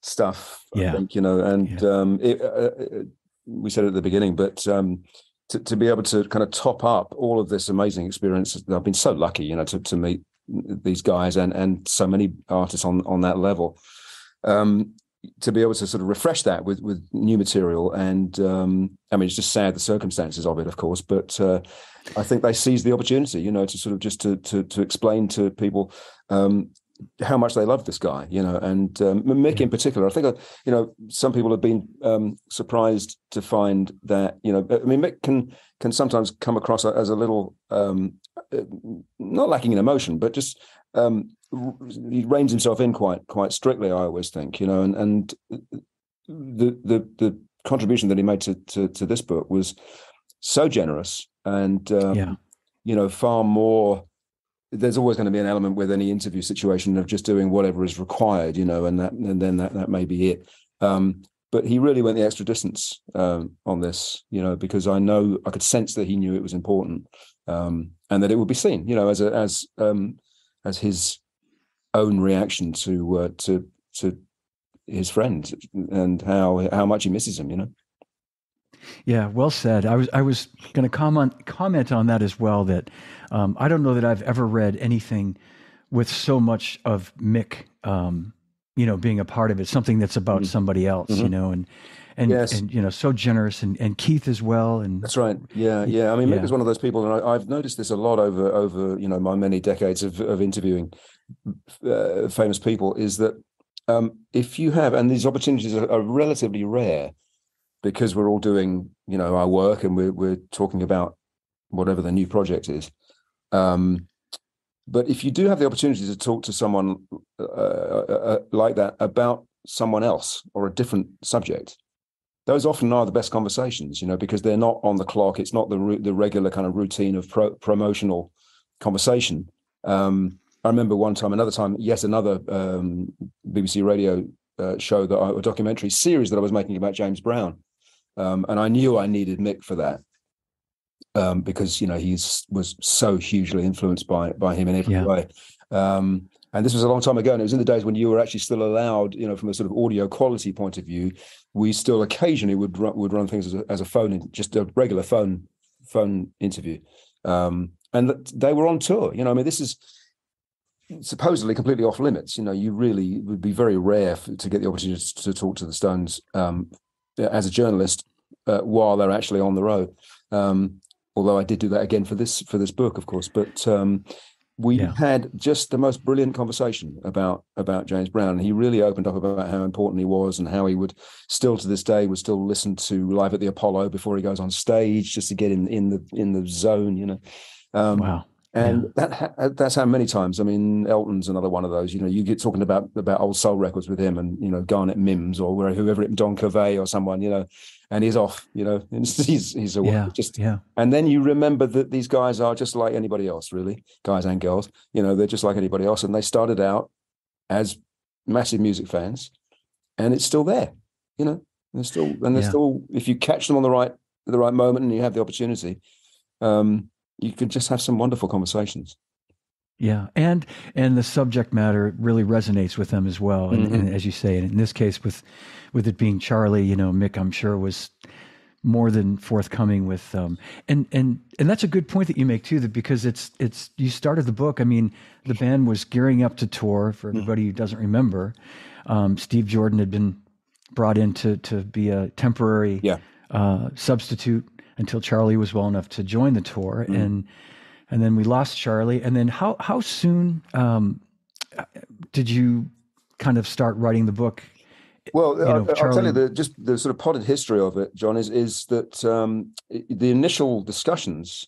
Speaker 2: stuff
Speaker 1: yeah.
Speaker 2: think you know and yeah. um, it, uh, uh we said at the beginning, but um, to, to be able to kind of top up all of this amazing experience, I've been so lucky, you know, to, to meet these guys and and so many artists on on that level. Um, to be able to sort of refresh that with with new material, and um, I mean, it's just sad the circumstances of it, of course, but uh, I think they seized the opportunity, you know, to sort of just to to to explain to people um, how much they love this guy, you know, and um, Mick in particular. I think, uh, you know, some people have been um, surprised to find that, you know, I mean, Mick can can sometimes come across as a little um, uh, not lacking in emotion, but just um, he reins himself in quite quite strictly. I always think, you know, and and the the the contribution that he made to to, to this book was so generous and um, yeah. you know far more there's always going to be an element with any interview situation of just doing whatever is required, you know, and that and then that that may be it. Um, but he really went the extra distance um, on this, you know, because I know I could sense that he knew it was important um, and that it would be seen, you know, as a, as um, as his own reaction to uh, to to his friend and how how much he misses him, you know.
Speaker 1: Yeah, well said. I was I was going to comment comment on that as well. That um, I don't know that I've ever read anything with so much of Mick, um, you know, being a part of it. Something that's about mm-hmm. somebody else, mm-hmm. you know, and and yes. and you know, so generous, and and Keith as well. And
Speaker 2: that's right. Yeah, yeah. I mean, yeah. Mick is one of those people, and I, have noticed this a lot over over you know my many decades of of interviewing uh, famous people. Is that um, if you have, and these opportunities are, are relatively rare because we're all doing you know our work and we're we're talking about whatever the new project is. Um, but if you do have the opportunity to talk to someone uh, uh, uh, like that about someone else or a different subject, those often are the best conversations, you know, because they're not on the clock. It's not the the regular kind of routine of pro- promotional conversation. Um, I remember one time, another time, yes, another um, BBC radio uh, show that I, a documentary series that I was making about James Brown, um, and I knew I needed Mick for that um, because you know he's was so hugely influenced by by him in every yeah. way. Um, and this was a long time ago, and it was in the days when you were actually still allowed, you know, from a sort of audio quality point of view. We still occasionally would run, would run things as a, as a phone, just a regular phone phone interview, um, and they were on tour. You know, I mean, this is supposedly completely off limits. You know, you really would be very rare for, to get the opportunity to, to talk to the Stones um, as a journalist uh, while they're actually on the road. Um, although I did do that again for this for this book, of course. But um, we yeah. had just the most brilliant conversation about about James Brown. He really opened up about how important he was and how he would still to this day would still listen to live at the Apollo before he goes on stage just to get in in the in the zone. You know.
Speaker 1: Um, wow
Speaker 2: and yeah. that uh, that's how many times. I mean, Elton's another one of those. You know, you get talking about about old soul records with him, and you know, Garnet Mimms or whoever, Don Covay or someone. You know, and he's off. You know, <laughs> he's he's a
Speaker 1: yeah,
Speaker 2: just
Speaker 1: yeah.
Speaker 2: And then you remember that these guys are just like anybody else, really, guys and girls. You know, they're just like anybody else, and they started out as massive music fans, and it's still there. You know, they're still and they're yeah. still. If you catch them on the right the right moment and you have the opportunity. Um, you could just have some wonderful conversations.
Speaker 1: Yeah, and and the subject matter really resonates with them as well. And, mm-hmm. and, as you say, in this case, with with it being Charlie, you know, Mick, I'm sure was more than forthcoming with um and and and that's a good point that you make too that because it's it's you started the book i mean the band was gearing up to tour for mm. everybody who doesn't remember um, steve jordan had been brought in to to be a temporary
Speaker 2: yeah.
Speaker 1: uh, substitute until Charlie was well enough to join the tour, mm. and and then we lost Charlie. And then how how soon um, did you kind of start writing the book?
Speaker 2: Well, you know, I'll, I'll, tell you the just the sort of potted history of it, John, is is that um, the initial discussions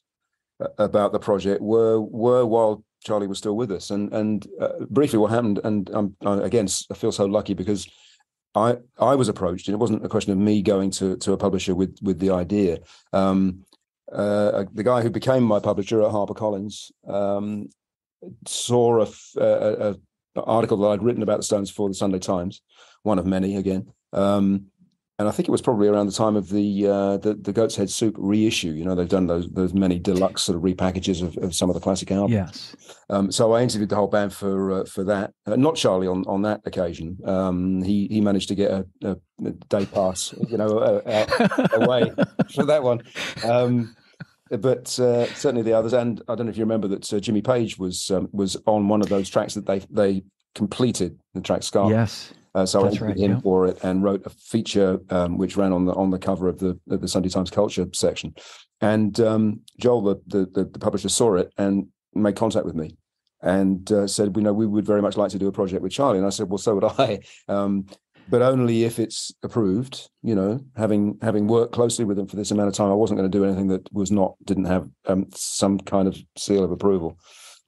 Speaker 2: about the project were were while Charlie was still with us, and and uh, briefly what happened, and um, again I feel so lucky because I I was approached, and it wasn't a question of me going to to a publisher with with the idea. Um, uh, the guy who became my publisher at HarperCollins um, saw a, a, a, article that I'd written about the Stones for the Sunday Times, one of many again, um, and I think it was probably around the time of the uh, the, the Goat's Head Soup reissue. You know, they've done those those many deluxe sort of repackages of, of some of the classic albums.
Speaker 1: Yes.
Speaker 2: Um, so I interviewed the whole band for uh, for that. Uh, not Charlie on, on that occasion. Um, he he managed to get a, a, a day pass, you know, away <laughs> for that one. Um, but uh, certainly the others, and I don't know if you remember that uh, Jimmy Page was um, was on one of those tracks that they they completed the track Scar.
Speaker 1: Yes.
Speaker 2: Uh, so That's I interviewed right, him yeah. for it and wrote a feature um, which ran on the on the cover of the of the Sunday Times Culture section. And um, Joel, the, the, the publisher, saw it and made contact with me and uh, said, "We know we would very much like to do a project with Charlie." And I said, "Well, so would <laughs> I." Um, but only if it's approved. You know, having having worked closely with him for this amount of time, I wasn't going to do anything that was not didn't have um, some kind of seal of approval.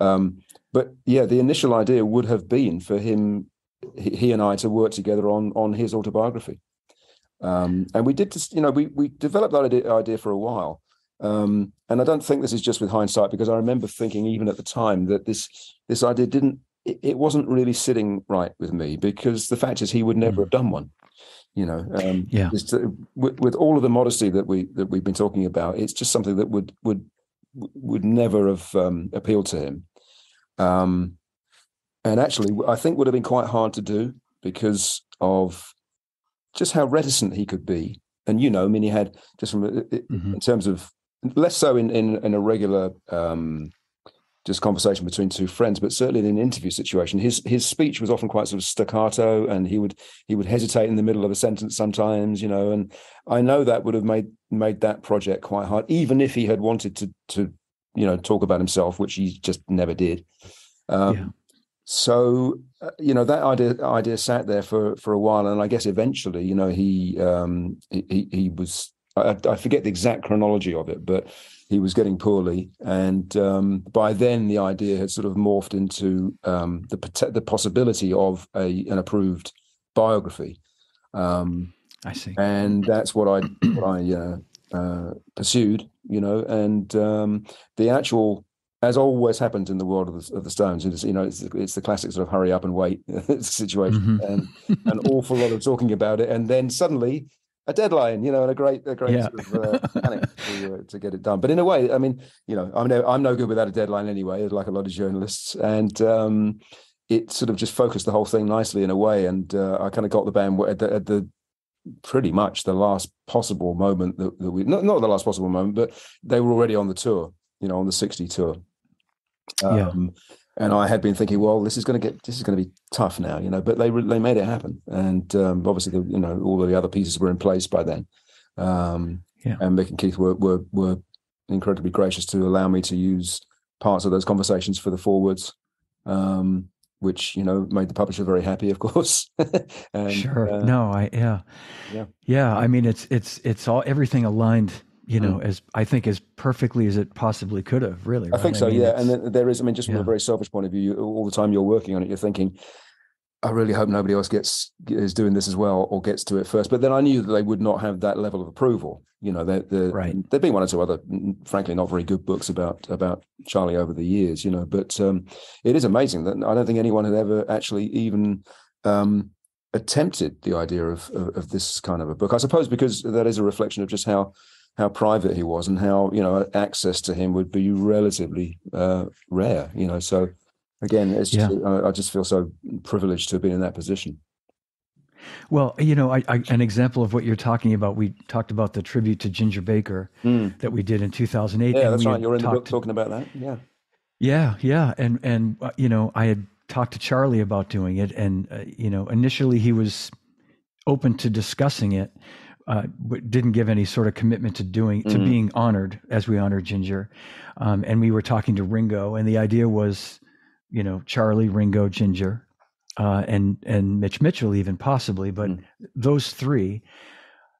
Speaker 2: Um, but yeah, the initial idea would have been for him he and I to work together on on his autobiography. Um, and we did, just, you know, we we developed that idea, idea for a while. Um, and I don't think this is just with hindsight because I remember thinking even at the time that this this idea didn't it, it wasn't really sitting right with me because the fact is he would never mm. have done one. You know, um,
Speaker 1: yeah.
Speaker 2: To, with, with all of the modesty that we that we've been talking about, it's just something that would would would never have um, appealed to him. Um, and actually, I think would have been quite hard to do because of just how reticent he could be. And you know, I mean, he had just from mm-hmm. in terms of less so in in, in a regular um, just conversation between two friends, but certainly in an interview situation, his his speech was often quite sort of staccato, and he would he would hesitate in the middle of a sentence sometimes, you know. And I know that would have made made that project quite hard, even if he had wanted to to you know talk about himself, which he just never did. Um, yeah. So uh, you know that idea idea sat there for for a while, and I guess eventually, you know, he um, he he was I, I, forget the exact chronology of it, but he was getting poorly, and um, by then the idea had sort of morphed into um, the the possibility of a an approved biography. Um,
Speaker 1: I see.
Speaker 2: And that's what I what I uh, uh, pursued, you know. And um, the actual, as always happens in the world of the, of the Stones, it's, you know, it's, it's the classic sort of hurry up and wait <laughs> situation, mm-hmm. and an awful lot of talking about it, and then suddenly a deadline, you know, and a great, a great yeah. sort of, uh, panic <laughs> to, uh, to, get it done. But in a way, I mean, you know, I'm no, I'm no good without a deadline anyway, like a lot of journalists, and um, it sort of just focused the whole thing nicely in a way. And uh, I kind of got the band at the, at the, pretty much the last possible moment that, that we not not the last possible moment, but they were already on the tour, you know, on the 60 tour. Um, yeah and I had been thinking, well, this is going to get this is going to be tough now, you know. But they they made it happen, and um, obviously, the, you know, all of the other pieces were in place by then. Um, yeah. And Mick and Keith were, were were incredibly gracious to allow me to use parts of those conversations for the forwards, um, which you know made the publisher very happy, of <laughs> course.
Speaker 1: and, sure. Uh, no, I yeah, yeah, yeah. I mean, it's it's it's all everything aligned you know, mm. as I think as perfectly as it possibly could have, really.
Speaker 2: Right? I think so, I mean, yeah. And there is, I mean, just from yeah. a very selfish point of view, you, all the time you're working on it, you're thinking, I really hope nobody else gets is doing this as well or gets to it first. But then I knew that they would not have that level of approval. You know, there the right. there've been one or two other, frankly, not very good books about about Charlie over the years. You know, but um, it is amazing that I don't think anyone had ever actually even um, attempted the idea of, of, of this kind of a book. I suppose because that is a reflection of just how how private he was and how you know access to him would be relatively uh, rare. You know, so again, it's just, yeah. I, I, just feel so privileged to have been in that position.
Speaker 1: Well, you know, I, I, an example of what you're talking about. We talked about the tribute to Ginger Baker mm. that we did in 2008.
Speaker 2: Yeah, that's right. You're in the book talking about that. Yeah.
Speaker 1: Yeah, yeah, and and uh, you know, I had talked to Charlie about doing it, and uh, you know, initially he was open to discussing it, uh, didn't give any sort of commitment to doing to mm-hmm. being honored as we honor Ginger, um, and we were talking to Ringo, and the idea was, you know, Charlie, Ringo, Ginger, uh, and and Mitch Mitchell even possibly, but mm. those three,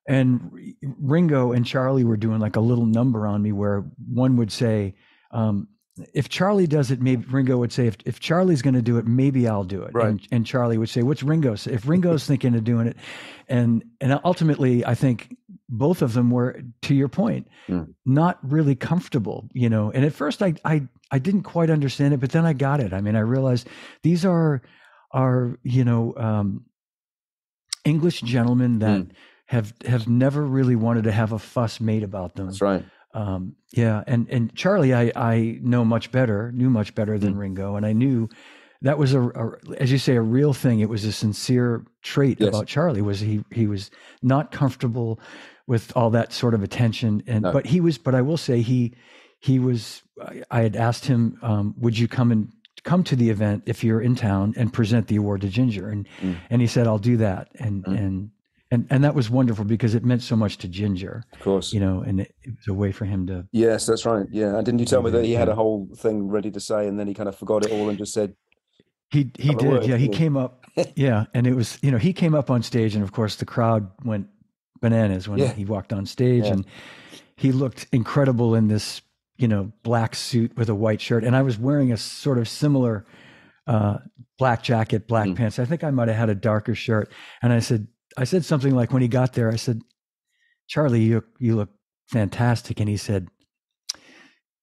Speaker 1: and Ringo and Charlie were doing like a little number on me where one would say. Um, if Charlie does it, maybe Ringo would say, if, if Charlie's going to do it, maybe I'll do it.
Speaker 2: Right.
Speaker 1: And, and Charlie would say, what's Ringo? If Ringo's <laughs> thinking of doing it. And, and ultimately, I think both of them were, to your point, mm. not really comfortable, you know. And at first I, I, I didn't quite understand it, but then I got it. I mean, I realized these are, are, you know, um, English gentlemen that mm. have, have never really wanted to have a fuss made about them.
Speaker 2: That's right
Speaker 1: um, yeah, and and Charlie, I I know much better, knew much better than mm. Ringo, and I knew that was a, a, as you say a real thing. It was a sincere trait yes. about Charlie was he he was not comfortable with all that sort of attention, and no. but he was. But I will say he he was. I had asked him, um, would you come and come to the event if you're in town and present the award to Ginger, and mm. and he said I'll do that, and mm. and and and that was wonderful because it meant so much to Ginger.
Speaker 2: Of course,
Speaker 1: you know, and it, it was a way for him to.
Speaker 2: Yes, that's right. Yeah, and didn't you tell me that he had a whole thing ready to say, and then he kind of forgot it all and just said.
Speaker 1: He he did. Word, yeah, he came up. <laughs> yeah, and it was you know he came up on stage, and of course the crowd went bananas when yeah. he walked on stage, yeah. and he looked incredible in this you know black suit with a white shirt, and I was wearing a sort of similar. Uh, black jacket, black mm. pants. I think I might have had a darker shirt. And I said, I said something like when he got there, I said, Charlie, you you look fantastic. And he said,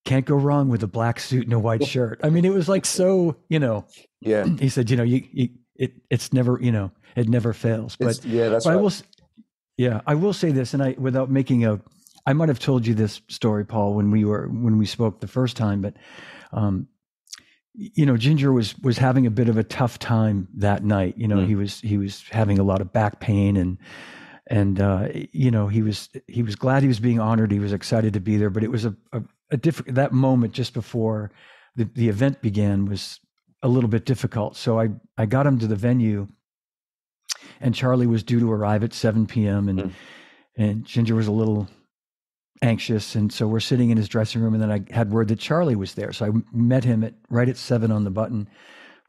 Speaker 1: Can't go wrong with a black suit and a white <laughs> shirt. I mean, it was like <laughs> so, you know.
Speaker 2: Yeah. <clears throat>
Speaker 1: He said, you know, you, you it it's never, you know, it never fails. But
Speaker 2: it's, yeah, that's
Speaker 1: but
Speaker 2: right.
Speaker 1: I will yeah, I will say this, and I without making a I might have told you this story, Paul, when we were when we spoke the first time, but um, you know ginger was was having a bit of a tough time that night you know mm. he was he was having a lot of back pain and and uh, you know he was he was glad he was being honored he was excited to be there but it was a a, a different that moment just before the, the event began was a little bit difficult so i i got him to the venue and charlie was due to arrive at 7 p.m and mm. and ginger was a little anxious and so we're sitting in his dressing room and then i had word that charlie was there so i met him at right at seven on the button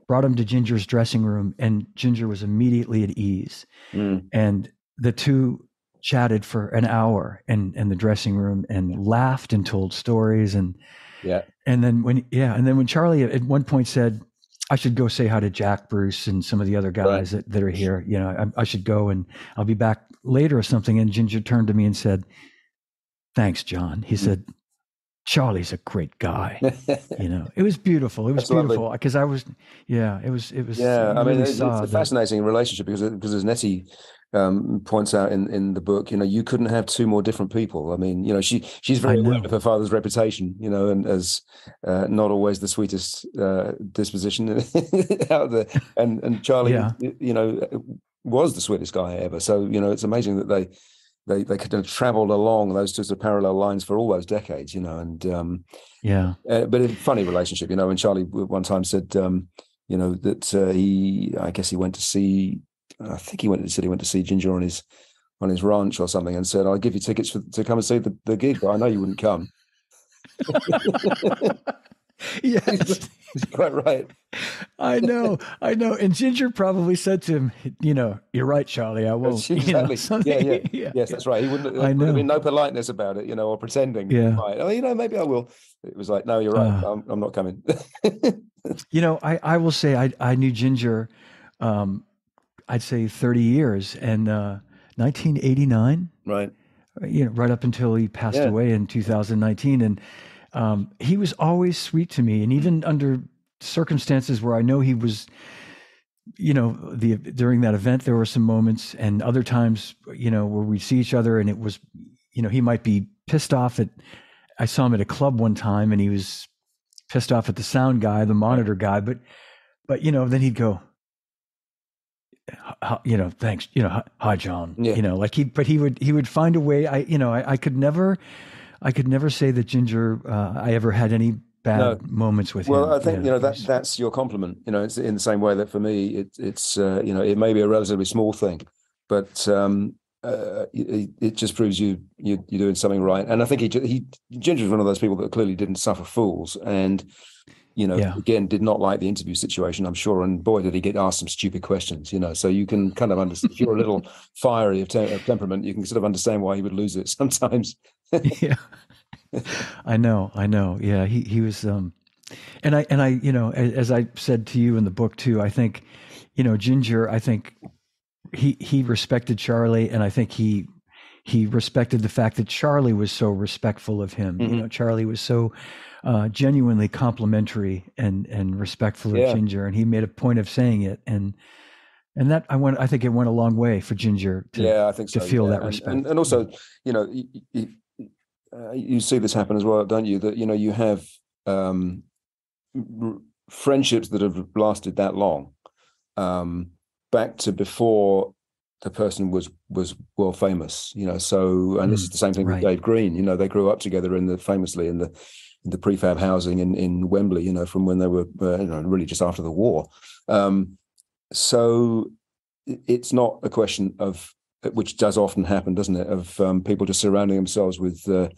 Speaker 1: brought him to ginger's dressing room and ginger was immediately at ease mm. and the two chatted for an hour in, in the dressing room and laughed and told stories and
Speaker 2: yeah
Speaker 1: and then when yeah and then when charlie at one point said I should go say hi to Jack Bruce and some of the other guys right. that, that are here. You know, I, I, should go and I'll be back later or something. And Ginger turned to me and said, "Thanks, John." He said, "Charlie's a great guy." <laughs> you know, it was beautiful. It was That's beautiful because I was, yeah, it was, it was.
Speaker 2: Yeah, I mean, it's, it's a fascinating relationship because because as Nettie um, points out in, in the book, you know, you couldn't have two more different people. I mean, you know, she she's very aware of her father's reputation, you know, and as uh, not always the sweetest uh, disposition <laughs> out there. And and Charlie, yeah. you know, was the sweetest guy ever. So you know, it's amazing that they they they could have traveled along those two sort of parallel lines for all those decades, you know. And um,
Speaker 1: yeah,
Speaker 2: uh, but a funny relationship, you know. And Charlie one time said, um, you know, that uh, he, I guess he went to see I think he went to said he went to see Ginger on his on his ranch or something and said, "I'll give you tickets for, to come and see the, the gig, but I know you wouldn't come." <laughs> <laughs>
Speaker 1: yes,
Speaker 2: he's quite right.
Speaker 1: I know, I know. And Ginger probably said to him, "You know, you're right, Charlie. I won't."
Speaker 2: Exactly. <laughs> You know, yeah, yeah, <laughs> yeah, Yes, that's right. He wouldn't. I know. Would no politeness about it, you know, or pretending.
Speaker 1: Yeah.
Speaker 2: Right. Oh, you know, maybe I will. It was like, no, you're right. Uh, I'm, I'm, not coming.
Speaker 1: you know, I I will say I I knew Ginger. Um, I'd say 30 years. And uh, 1989,
Speaker 2: right?
Speaker 1: You know, right up until he passed yeah. away in 2019, and um, he was always sweet to me. And even under circumstances where I know he was, you know, the during that event there were some moments, and other times, you know, where we'd see each other, and it was, you know, he might be pissed off at. I saw him at a club one time, and he was pissed off at the sound guy, the monitor guy, but but you know, then he'd go, you know, thanks, you know, hi, John, yeah. you know, like he, but he would, he would find a way. I, you know, I, I could never, I could never say that Ginger, uh, I ever had any bad no. moments with
Speaker 2: well,
Speaker 1: him.
Speaker 2: Well, I think, you know, you know, that that's your compliment, you know, it's in the same way that for me, it, it's, uh, you know, it may be a relatively small thing, but, um, uh, it, it, just proves you, you are doing something right. And I think he he Ginger's one of those people that clearly didn't suffer fools, and you know, yeah. again, did not like the interview situation, I'm sure. And boy, did he get asked some stupid questions, you know. So you can kind of understand, if you're a little <laughs> fiery of, te- of, temperament, you can sort of understand why he would lose it <laughs> sometimes. <laughs>
Speaker 1: yeah. I know, I know. Yeah, he, he was, um, and I, and I, you know, as, as I said to you in the book too, I think, you know, Ginger, I think he, he respected Charlie and I think he, he respected the fact that Charlie was so respectful of him. Mm-hmm. You know, Charlie was so, uh, genuinely complimentary and and respectful of yeah. Ginger, and he made a point of saying it, and and that I went. I think it went a long way for Ginger to
Speaker 2: yeah, I think
Speaker 1: to feel
Speaker 2: yeah.
Speaker 1: that respect,
Speaker 2: and, and, also you know uh, you, see this happen as well, don't you? That you know you have um, r- friendships that have lasted that long, um, back to before the person was was world famous you know so and mm, this is the same thing right. with dave green you know they grew up together in the famously in the in the prefab housing in, in Wembley, you know, from when they were, uh, you know, really just after the war. Um, so it's not a question of, which does often happen, doesn't it, of um, people just surrounding themselves with uh,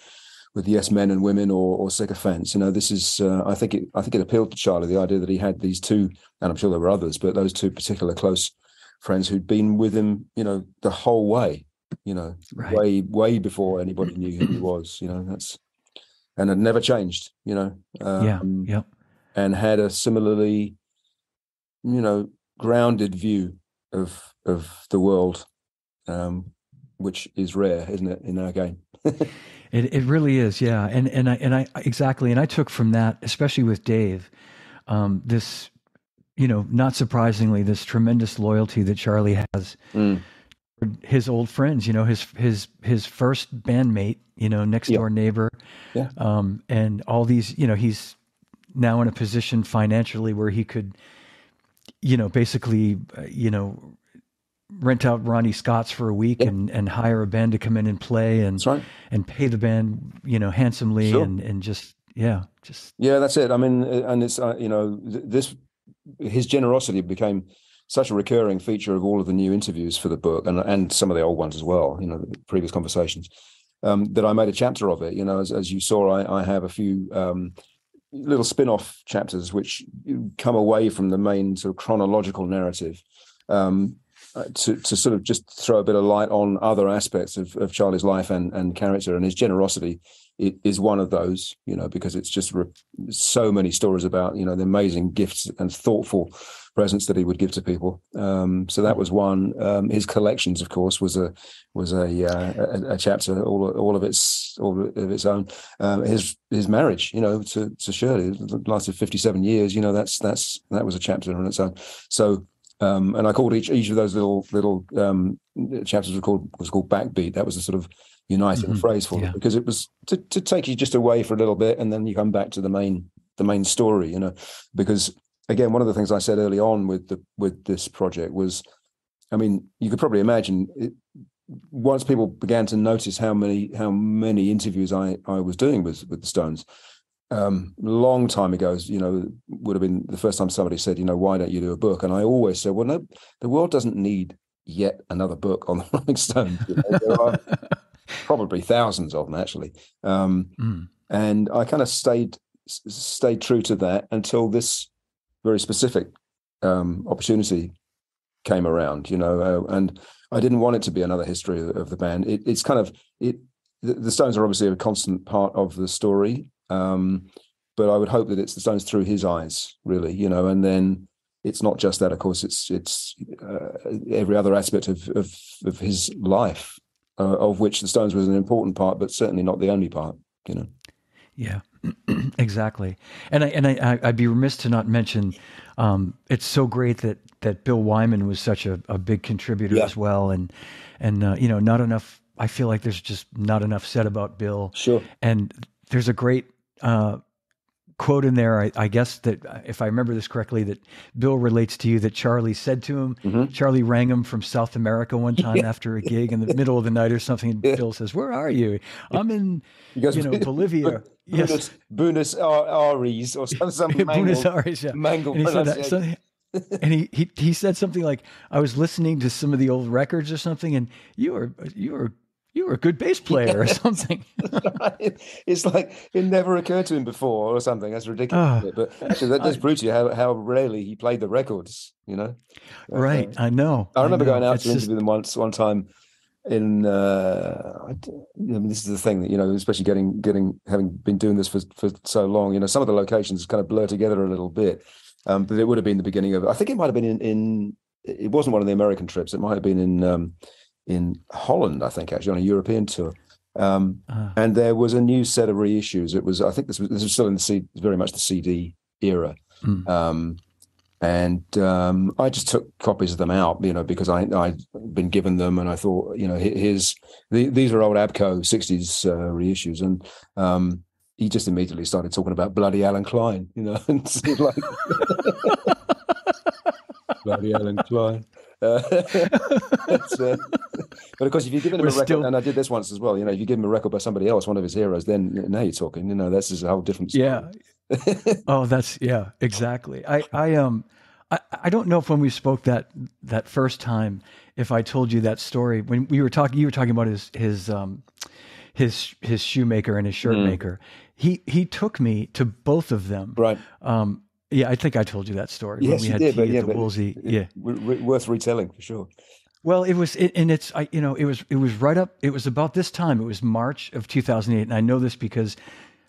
Speaker 2: with yes men and women or, or sycophants. You know, this is, uh, I think it, I think it appealed to Charlie the idea that he had these two, and I'm sure there were others, but those two particular close friends who'd been with him, you know, the whole way. You know, right. way way before anybody knew who he was. You know, that's and had never changed, you know.
Speaker 1: Um, yeah. Yep.
Speaker 2: And had a similarly, you know, grounded view of of the world, um, which is rare, isn't it, in our game? <laughs>
Speaker 1: it it really is, yeah. And and I and I exactly, and I took from that, especially with Dave, um, this, you know, not surprisingly, this tremendous loyalty that Charlie has. Mm his old friends, you know, his his his first bandmate, you know, next door neighbor,
Speaker 2: yeah,
Speaker 1: um, and all these, you know, he's now in a position financially where he could, you know, basically, uh, you know, rent out Ronnie Scott's for a week yeah. and and hire a band to come in and play and
Speaker 2: right.
Speaker 1: and pay the band, you know, handsomely sure. and and just yeah, just
Speaker 2: yeah, that's it. I mean, and it's uh, you know, this his generosity became such a recurring feature of all of the new interviews for the book and and some of the old ones as well. You know, previous conversations. Um, that I made a chapter of it. You know, as as you saw, I, I have a few um, little spin-off chapters which come away from the main sort of chronological narrative. Um, uh, to to sort of just throw a bit of light on other aspects of, of Charlie's life and, and character and his generosity it is one of those, you know, because it's just re- so many stories about, you know, the amazing gifts and thoughtful presents that he would give to people. Um, so that was one. Um, his collections, of course, was a was a, uh, a, a, chapter all all of its all of its own. Um, his his marriage, you know, to to Shirley lasted fifty seven years. You know, that's that's that was a chapter on its own. So um, and I called each each of those little little um, chapters was called was called backbeat. That was a sort of uniting mm-hmm. phrase for yeah. it because it was to, to take you just away for a little bit and then you come back to the main the main story. You know, because again, one of the things I said early on with the with this project was, I mean, you could probably imagine it, once people began to notice how many how many interviews I I was doing with with the Stones um, long time ago, you know, would have been the first time somebody said, you know, why don't you do a book? And I always said, well, no, the world doesn't need yet another book on the <laughs> Rolling Stones. You know, there are <laughs> probably thousands of them actually, um, mm. and I kind of stayed stayed true to that until this very specific um, opportunity came around. You know, uh, and I didn't want it to be another history of, of the band. It, it's kind of it. The, the Stones are obviously a constant part of the story, um, but I would hope that it's the Stones through his eyes, really, you know, and then it's not just that, of course, it's it's uh, every other aspect of of, of his life, uh, of which the Stones was an important part, but certainly not the only part, you know.
Speaker 1: Yeah, <clears throat> exactly. And I and I, I'd be remiss to not mention. Um, it's so great that that Bill Wyman was such a, a big contributor yeah. as well, and and uh, you know, not enough. I feel like there's just not enough said about Bill.
Speaker 2: Sure.
Speaker 1: And there's a great uh, quote in there. I, I, guess that if I remember this correctly, that Bill relates to you that Charlie said to him. Mm-hmm. Charlie rang him from South America one <laughs> time after a gig in the middle of the night or something. And. Bill says, "Where are you? I'm in, goes, you know, Bolivia." <laughs>
Speaker 2: Yes, Buenos Aires or some, some <laughs> Buenos Aires, yeah. mangled and he, said that, so,
Speaker 1: and he, he he said something like, "I was listening to some of the old records or something, and you were you were you were a good bass player or <laughs> something. <laughs>
Speaker 2: it's like it never occurred to him before or something. That's ridiculous. Oh, but actually, that does I, prove to you how, how rarely he played the records, you know?
Speaker 1: Right. Uh, I know.
Speaker 2: I remember I know. going out it's to just... interview them once, one time in, uh, I, know, this is the thing that, you know, especially getting, getting, having been doing this for, for so long, you know, some of the locations kind of blur together a little bit. Um, but it would have been the beginning of, I think it might have been in, in, it wasn't one of the American trips. It might have been in, um, in Holland, I think, actually on a European tour. Um, uh. And there was a new set of reissues. It was, I think, this was this was still in the C, very much the CD era. Mm. Um, and um, I just took copies of them out, you know, because I I'd been given them, and I thought, you know, his the, these are old ABKCO '60s uh, reissues, and um, he just immediately started talking about bloody Allen Klein, you know, <laughs> and like <laughs> bloody Allen Klein. <laughs> Uh, uh, but of course, if you give him We're a record, still... and I did this once as well, you know, if you give him a record by somebody else, one of his heroes, then now you're talking. You know, this is a whole different.
Speaker 1: Story. Yeah. <laughs> oh, that's yeah, exactly. I I um. I, I don't know if when we spoke that that first time, if I told you that story when we were talking, you were talking about his his um, his his shoemaker and his shirt mm. maker. He he took me to both of them.
Speaker 2: Right.
Speaker 1: Um, yeah, I think I told you that story yes, when we had did, tea yeah, at the Wolseley. Yeah,
Speaker 2: worth retelling for sure.
Speaker 1: Well, it was, it, and it's, I, you know, it was, it was right up. It was about this time. It was March of 2008, and I know this because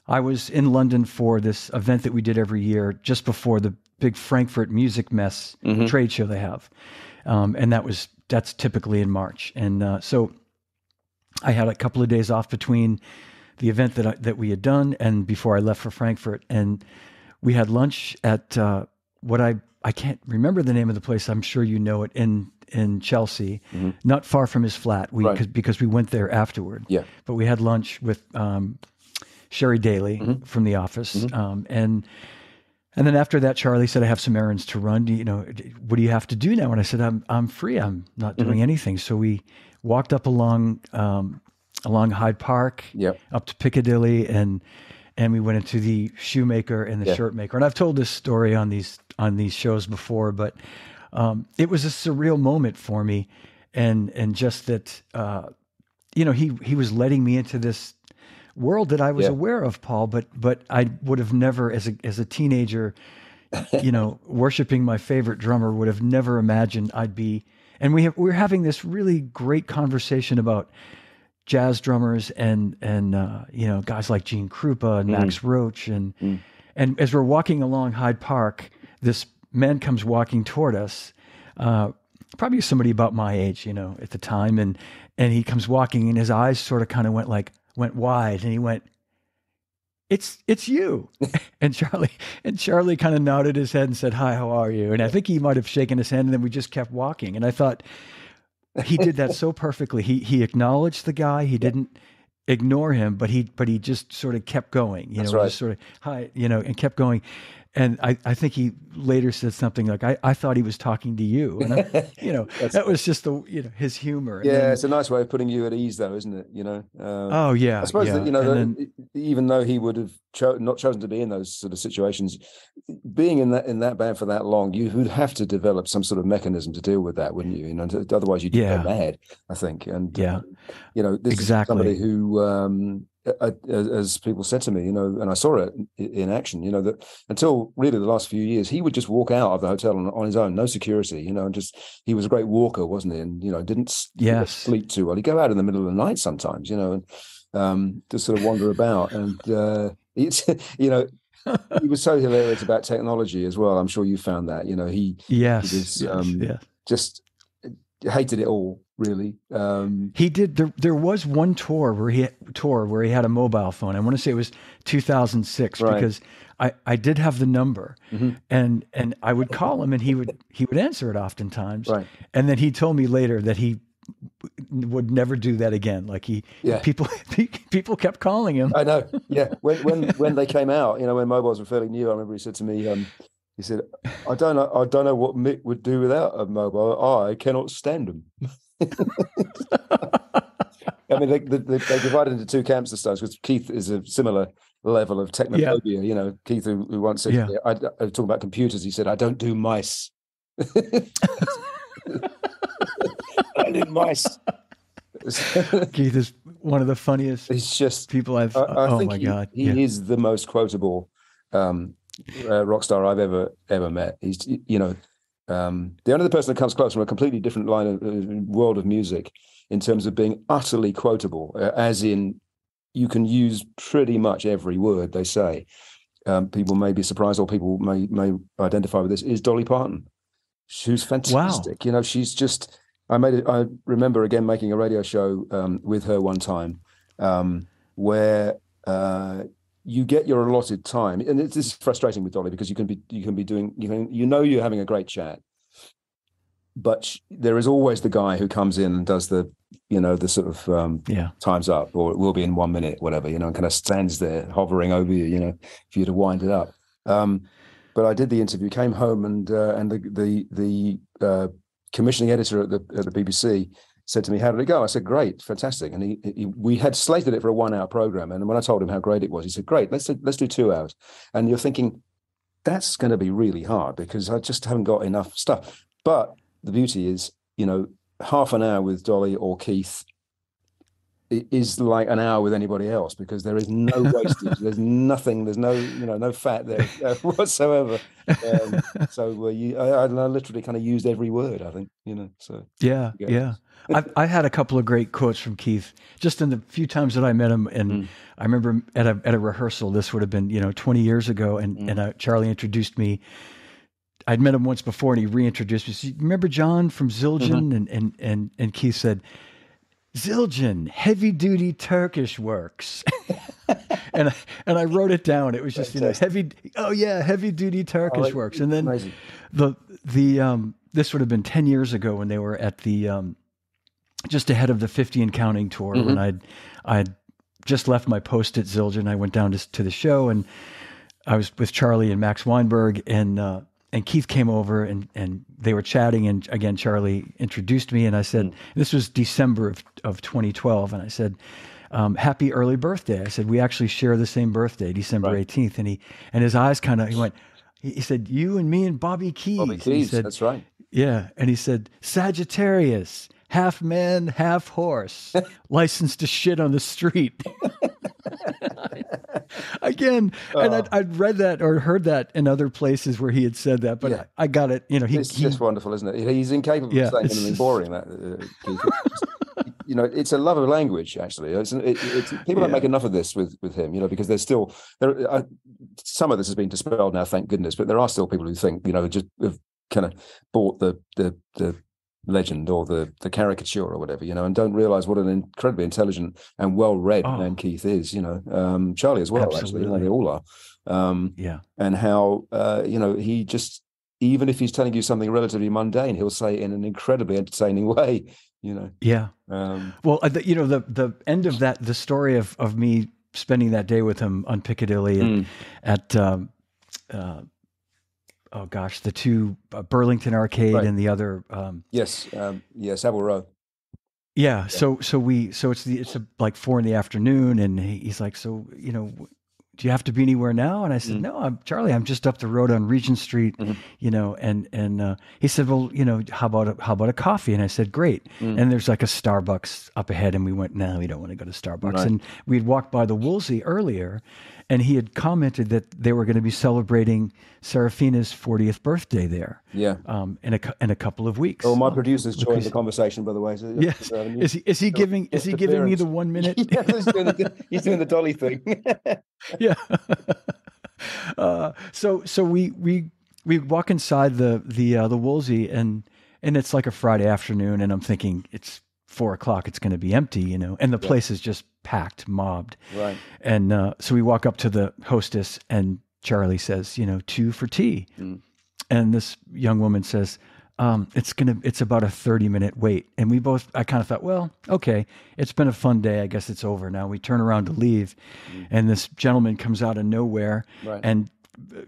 Speaker 1: I was in London for this event that we did every year, just before the big Frankfurt Musikmesse mm-hmm. trade show they have, um, and that was that's typically in March, and uh, so I had a couple of days off between the event that I, that we had done and before I left for Frankfurt, and we had lunch at uh, what I I can't remember the name of the place. I'm sure you know it in in Chelsea, mm-hmm. not far from his flat. We right. because we went there afterward.
Speaker 2: Yeah.
Speaker 1: But we had lunch with um, Sherry Daly mm-hmm. from the office, mm-hmm. um, and and then after that, Charlie said, "I have some errands to run. Do you know, what do you have to do now?" And I said, "I'm I'm free. I'm not doing mm-hmm. anything." So we walked up along um, along Hyde Park,
Speaker 2: yep.
Speaker 1: up to Piccadilly, and and we went into the shoemaker and the yeah. shirt maker. And I've told this story on these on these shows before, but um, it was a surreal moment for me, and and just that uh, you know he he was letting me into this world that I was yeah. aware of, Paul, but but I would have never as a as a teenager, you know, <laughs> worshiping my favorite drummer would have never imagined I'd be. And we have, we're having this really great conversation about jazz drummers and and uh, you know guys like Gene Krupa and Max Roach and and as we're walking along Hyde Park, this man comes walking toward us, uh, probably somebody about my age, you know, at the time, and and he comes walking and his eyes sort of kind of went like went wide and he went it's it's you. <laughs> And charlie and charlie kind of nodded his head and said hi how are you? And i think he might have shaken his hand and then we just kept walking. And i thought he did that so perfectly. He he acknowledged the guy. He didn't ignore him but he but he just sort of kept going you
Speaker 2: That's
Speaker 1: know
Speaker 2: right.
Speaker 1: just sort of hi you know and kept going and I, I think he later said something like I, I thought he was talking to you and I, <laughs> you know that was just the you know his humor
Speaker 2: Yeah,
Speaker 1: then-
Speaker 2: it's a nice way of putting you at ease, though, isn't it? You know. Uh,
Speaker 1: oh yeah
Speaker 2: I suppose
Speaker 1: yeah.
Speaker 2: that you know,
Speaker 1: then-
Speaker 2: even though he would have cho- not chosen to be in those sort of situations, being in that in that band for that long, you would have to develop some sort of mechanism to deal with that, wouldn't you? You know, otherwise you'd
Speaker 1: Yeah.
Speaker 2: go mad. I think, and
Speaker 1: Yeah.
Speaker 2: um, you know, this
Speaker 1: Exactly.
Speaker 2: is somebody who, um, as, as people said to me, you know, and I saw it in, action. You know, that until really the last few years, he would just walk out of the hotel on, on his own, no security. You know, and just he was a great walker, wasn't he? And you know, didn't
Speaker 1: Yes.
Speaker 2: sleep too well. He'd go out in the middle of the night sometimes. You know, and um, just sort of wander about. And uh, it's <laughs> you know, he was so hilarious about technology as well. I'm sure you found that. You know, he
Speaker 1: yes,
Speaker 2: was,
Speaker 1: yes,
Speaker 2: um, just hated it all. Really, um,
Speaker 1: He did. There, there was one tour where he tour where he had a mobile phone. I want to say it was 2006
Speaker 2: Right.
Speaker 1: because I, I did have the number,
Speaker 2: Mhm.
Speaker 1: and and I would call him and he would he would answer it oftentimes.
Speaker 2: Right.
Speaker 1: And then he told me later that he would never do that again. Like he
Speaker 2: Yeah.
Speaker 1: people <laughs> people kept calling him.
Speaker 2: I know. Yeah. When when <laughs> when they came out, you know, when mobiles were fairly new, I remember he said to me, um, he said, "I don't know, I don't know what Mick would do without a mobile. I cannot stand them." <laughs> I mean, they, they, they divided into two camps this time because Keith is a similar level of technophobia. You know, Keith, who, who once said,
Speaker 1: Yeah.
Speaker 2: I, I was talking about computers. He said, "I don't do mice." <laughs> I do mice. <laughs>
Speaker 1: Keith is one of the funniest
Speaker 2: He's just
Speaker 1: people I've.
Speaker 2: I, I
Speaker 1: oh
Speaker 2: think
Speaker 1: my
Speaker 2: he,
Speaker 1: god!
Speaker 2: he
Speaker 1: yeah.
Speaker 2: is the most quotable um, uh, rock star I've ever ever met. He's you know um, the only other person that comes close from a completely different line of uh, world of music in terms of being utterly quotable, uh, as in you can use pretty much every word they say. Um, people may be surprised, or people may may identify with this. Is Dolly Parton, who's fantastic. You know, she's just. I made it. I remember again making a radio show um, with her one time, um, where uh, you get your allotted time, and it's, this is frustrating with Dolly because you can be you can be doing you can you know you're having a great chat, but sh- there is always the guy who comes in and does the you know the sort of um,
Speaker 1: yeah.
Speaker 2: time's up or it will be in one minute, whatever, you know, and kind of stands there hovering over you, you know, for you to wind it up. Um, but I did the interview, came home, and uh, and the the the uh, commissioning editor at the at the BBC said to me, "How did it go?" I said, "Great, fantastic." And he, he we had slated it for a one hour program, and when I told him how great it was, he said, "Great, let's do, let's do two hours." And you're thinking that's going to be really hard because I just haven't got enough stuff. But the beauty is, you know, half an hour with Dolly or Keith is like an hour with anybody else because there is no <laughs> wastage. there's nothing. There's no you know no fat there uh, <laughs> <laughs> whatsoever. Um, so uh, you, I, I literally kind of used every word. I think you know. So
Speaker 1: Yeah,
Speaker 2: Yeah.
Speaker 1: yeah. I I had a couple of great quotes from Keith just in the few times that I met him, and
Speaker 2: Mm.
Speaker 1: I remember at a at a rehearsal. This would have been you know twenty years ago, and
Speaker 2: Mm.
Speaker 1: and uh, Charlie introduced me. I'd met him once before, and he reintroduced me. Said, Remember John from Zildjian?
Speaker 2: Mm-hmm.
Speaker 1: And and and and Keith said, Zildjian, heavy duty Turkish works. <laughs> and I, and I wrote it down. It was just you know heavy. Oh yeah, heavy duty Turkish
Speaker 2: it-
Speaker 1: works. And then
Speaker 2: amazing.
Speaker 1: the the um this would have been 10 years ago when they were at the um just ahead of the 50 and counting tour when I'd I'd just left my post at Zildjian I went down to, to the show and I was with Charlie and Max Weinberg and uh and Keith came over and and they were chatting and again Charlie introduced me and I said this was December of of 2012 and I said um, happy early birthday. I said we actually share the same birthday, December
Speaker 2: Right.
Speaker 1: 18th and he and his eyes kind of he went he said you and me and Bobby Keys.
Speaker 2: Bobby
Speaker 1: And he
Speaker 2: Keys,
Speaker 1: said,
Speaker 2: that's right.
Speaker 1: yeah. And he said, Sagittarius, half man, half horse, <laughs> licensed to shit on the street. Again, and I'd, I'd read that or heard that in other places where he had said that, but
Speaker 2: Yeah.
Speaker 1: I, I got it. You know, he,
Speaker 2: It's
Speaker 1: he
Speaker 2: just wonderful, isn't it? He's incapable
Speaker 1: Yeah,
Speaker 2: of saying anything <laughs> boring. That uh, you know, it's a love of language. Actually, it's, it, it's people yeah. don't make enough of this with with him. You know, because there's still there. Uh, some of this has been dispelled now, thank goodness. But there are still people who think, you know, just have kind of bought the the the legend or the the caricature or whatever, you know, and don't realize what an incredibly intelligent and well read oh. man Keith is. You know, um, Charlie as well. Absolutely. Actually, they all are.
Speaker 1: Um, yeah,
Speaker 2: and how uh, you know he just even if he's telling you something relatively mundane, he'll say it in an incredibly entertaining <laughs> way. You know.
Speaker 1: Yeah. Um, well, uh, the, you know the the end of that the story of of me spending that day with him on Piccadilly and mm. at. Um, uh, oh gosh, the two uh, Burlington Arcade right. and the other. Um,
Speaker 2: yes, um, yeah, Savile Row.
Speaker 1: Yeah, yeah, so so we so it's the it's a, like four in the afternoon, and he's like, so you know, do you have to be anywhere now? And I said, mm. no, I'm Charlie. I'm just up the road on Regent Street, mm-hmm. you know. And and uh, he said, well, you know, how about a, how about a coffee? And I said, great. Mm. And there's like a Starbucks up ahead, and we went, no, we don't want to go to Starbucks. Right. And we had walked by the Wolseley earlier, and he had commented that they were going to be celebrating Seraphina's 40th birthday there.
Speaker 2: Yeah.
Speaker 1: Um, in a in a couple of weeks.
Speaker 2: Oh, my producer's joined the conversation, by the way.
Speaker 1: So yes. Is he is he giving is he giving me the one minute? <laughs>
Speaker 2: yeah, he's doing the, he's doing the dolly thing.
Speaker 1: yeah. <laughs> <laughs> <laughs> uh, so so we we we walk inside the the uh, the Wolseley and and it's like a Friday afternoon, and I'm thinking it's four o'clock, it's going to be empty, you know, and the yeah. place is just packed, mobbed.
Speaker 2: Right.
Speaker 1: And uh, so we walk up to the hostess, and Charlie says, you know, two for tea. Mm. And this young woman says, um, it's gonna, it's about a thirty minute wait. And we both, I kind of thought, well, okay, it's been a fun day. I guess it's over now. We turn around to leave, mm. and this gentleman comes out of nowhere right. and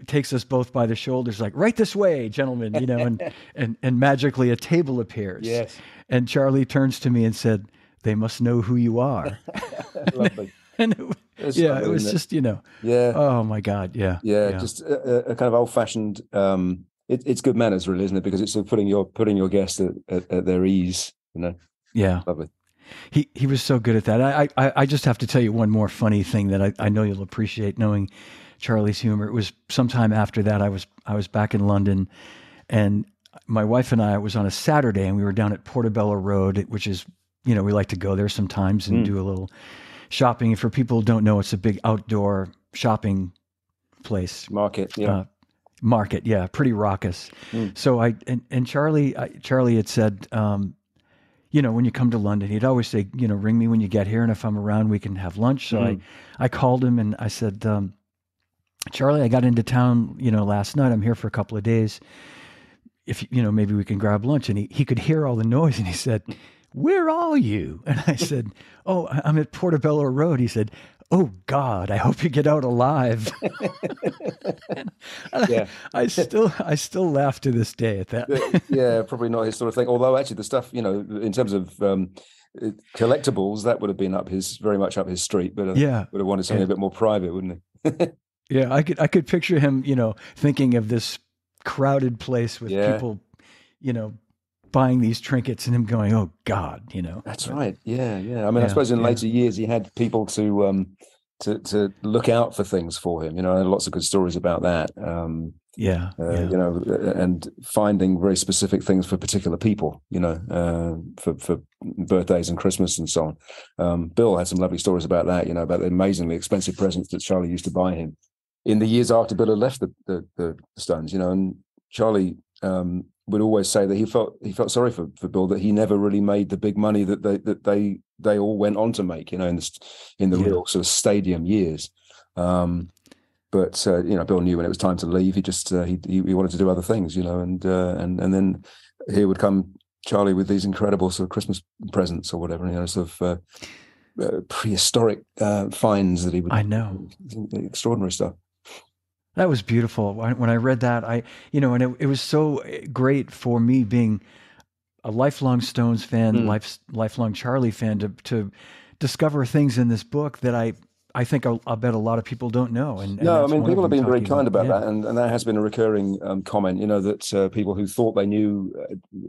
Speaker 1: takes us both by the shoulders, like right this way, gentlemen, you know, and <laughs> and and magically a table appears.
Speaker 2: Yes.
Speaker 1: And Charlie turns to me and said, "They must know who you are." <laughs>
Speaker 2: Lovely. <laughs>
Speaker 1: and it, yeah, it was just you know.
Speaker 2: Yeah.
Speaker 1: Oh my God. Yeah.
Speaker 2: Yeah. yeah. Just a, a, kind of old-fashioned. Um, it, it's good manners, really, isn't it? Because it's putting your putting your guests at, at, at their ease. You know.
Speaker 1: Yeah.
Speaker 2: Lovely.
Speaker 1: He he was so good at that. I I, I just have to tell you one more funny thing that I, I know you'll appreciate knowing Charlie's humor. It was sometime after that I was I was back in London, and my wife and I was on a Saturday, and we were down at Portobello Road, which is you know we like to go there sometimes and mm. do a little shopping. And for people who don't know, it's a big outdoor shopping place
Speaker 2: market. Yeah. Uh,
Speaker 1: market, yeah, pretty raucous. Mm. So I and, and Charlie, I, Charlie had said, um, you know, when you come to London, he'd always say, you know, ring me when you get here, and if I'm around, we can have lunch. So mm. I, I called him and I said, um, Charlie, I got into town, you know, last night. I'm here for a couple of days. If you know, maybe we can grab lunch. And he he could hear all the noise, and he said, "Where are you?" And I said, "Oh, I'm at Portobello Road." He said, "Oh God, I hope you get out alive." <laughs> yeah. I, <laughs> I, still I still laugh to this day at that.
Speaker 2: yeah, probably not his sort of thing. Although actually, the stuff you know, in terms of um, collectibles, that would have been up his very much up his street. But uh,
Speaker 1: yeah,
Speaker 2: would have wanted something a bit more private, wouldn't he? <laughs>
Speaker 1: Yeah, I could I could picture him, you know, thinking of this crowded place with yeah. people, you know, buying these trinkets and him going, "Oh God," you know.
Speaker 2: That's but, right. Yeah, yeah. I mean, yeah, I suppose in yeah. later years he had people to um to to look out for things for him. You know, lots of good stories about that. Um,
Speaker 1: yeah,
Speaker 2: uh, yeah, you know, and finding very specific things for particular people. You know, uh, for for birthdays and Christmas and so on. Um, Bill had some lovely stories about that. You know, about the amazingly expensive presents that Charlie used to buy him in the years after Bill had left the, the, the Stones, you know, and Charlie um, would always say that he felt he felt sorry for, for Bill that he never really made the big money that they that they they all went on to make, you know, in the in the yeah. real sort of stadium years. Um, but uh, you know, Bill knew when it was time to leave. He just uh, he, he wanted to do other things, you know, and uh, and and then here would come Charlie with these incredible sort of Christmas presents or whatever, you know, sort of. Uh, uh, prehistoric uh, finds that he would.
Speaker 1: I know
Speaker 2: extraordinary stuff.
Speaker 1: That was beautiful. When I read that, I, you know, and it, it was so great for me being a lifelong Stones fan, mm. life, lifelong Charlie fan, to, to discover things in this book that I, I think I'll, I'll bet a lot of people don't know. And, and
Speaker 2: no, I mean, people have been very kind about, about yeah. that, and, and that has been a recurring um, comment. You know that uh, people who thought they knew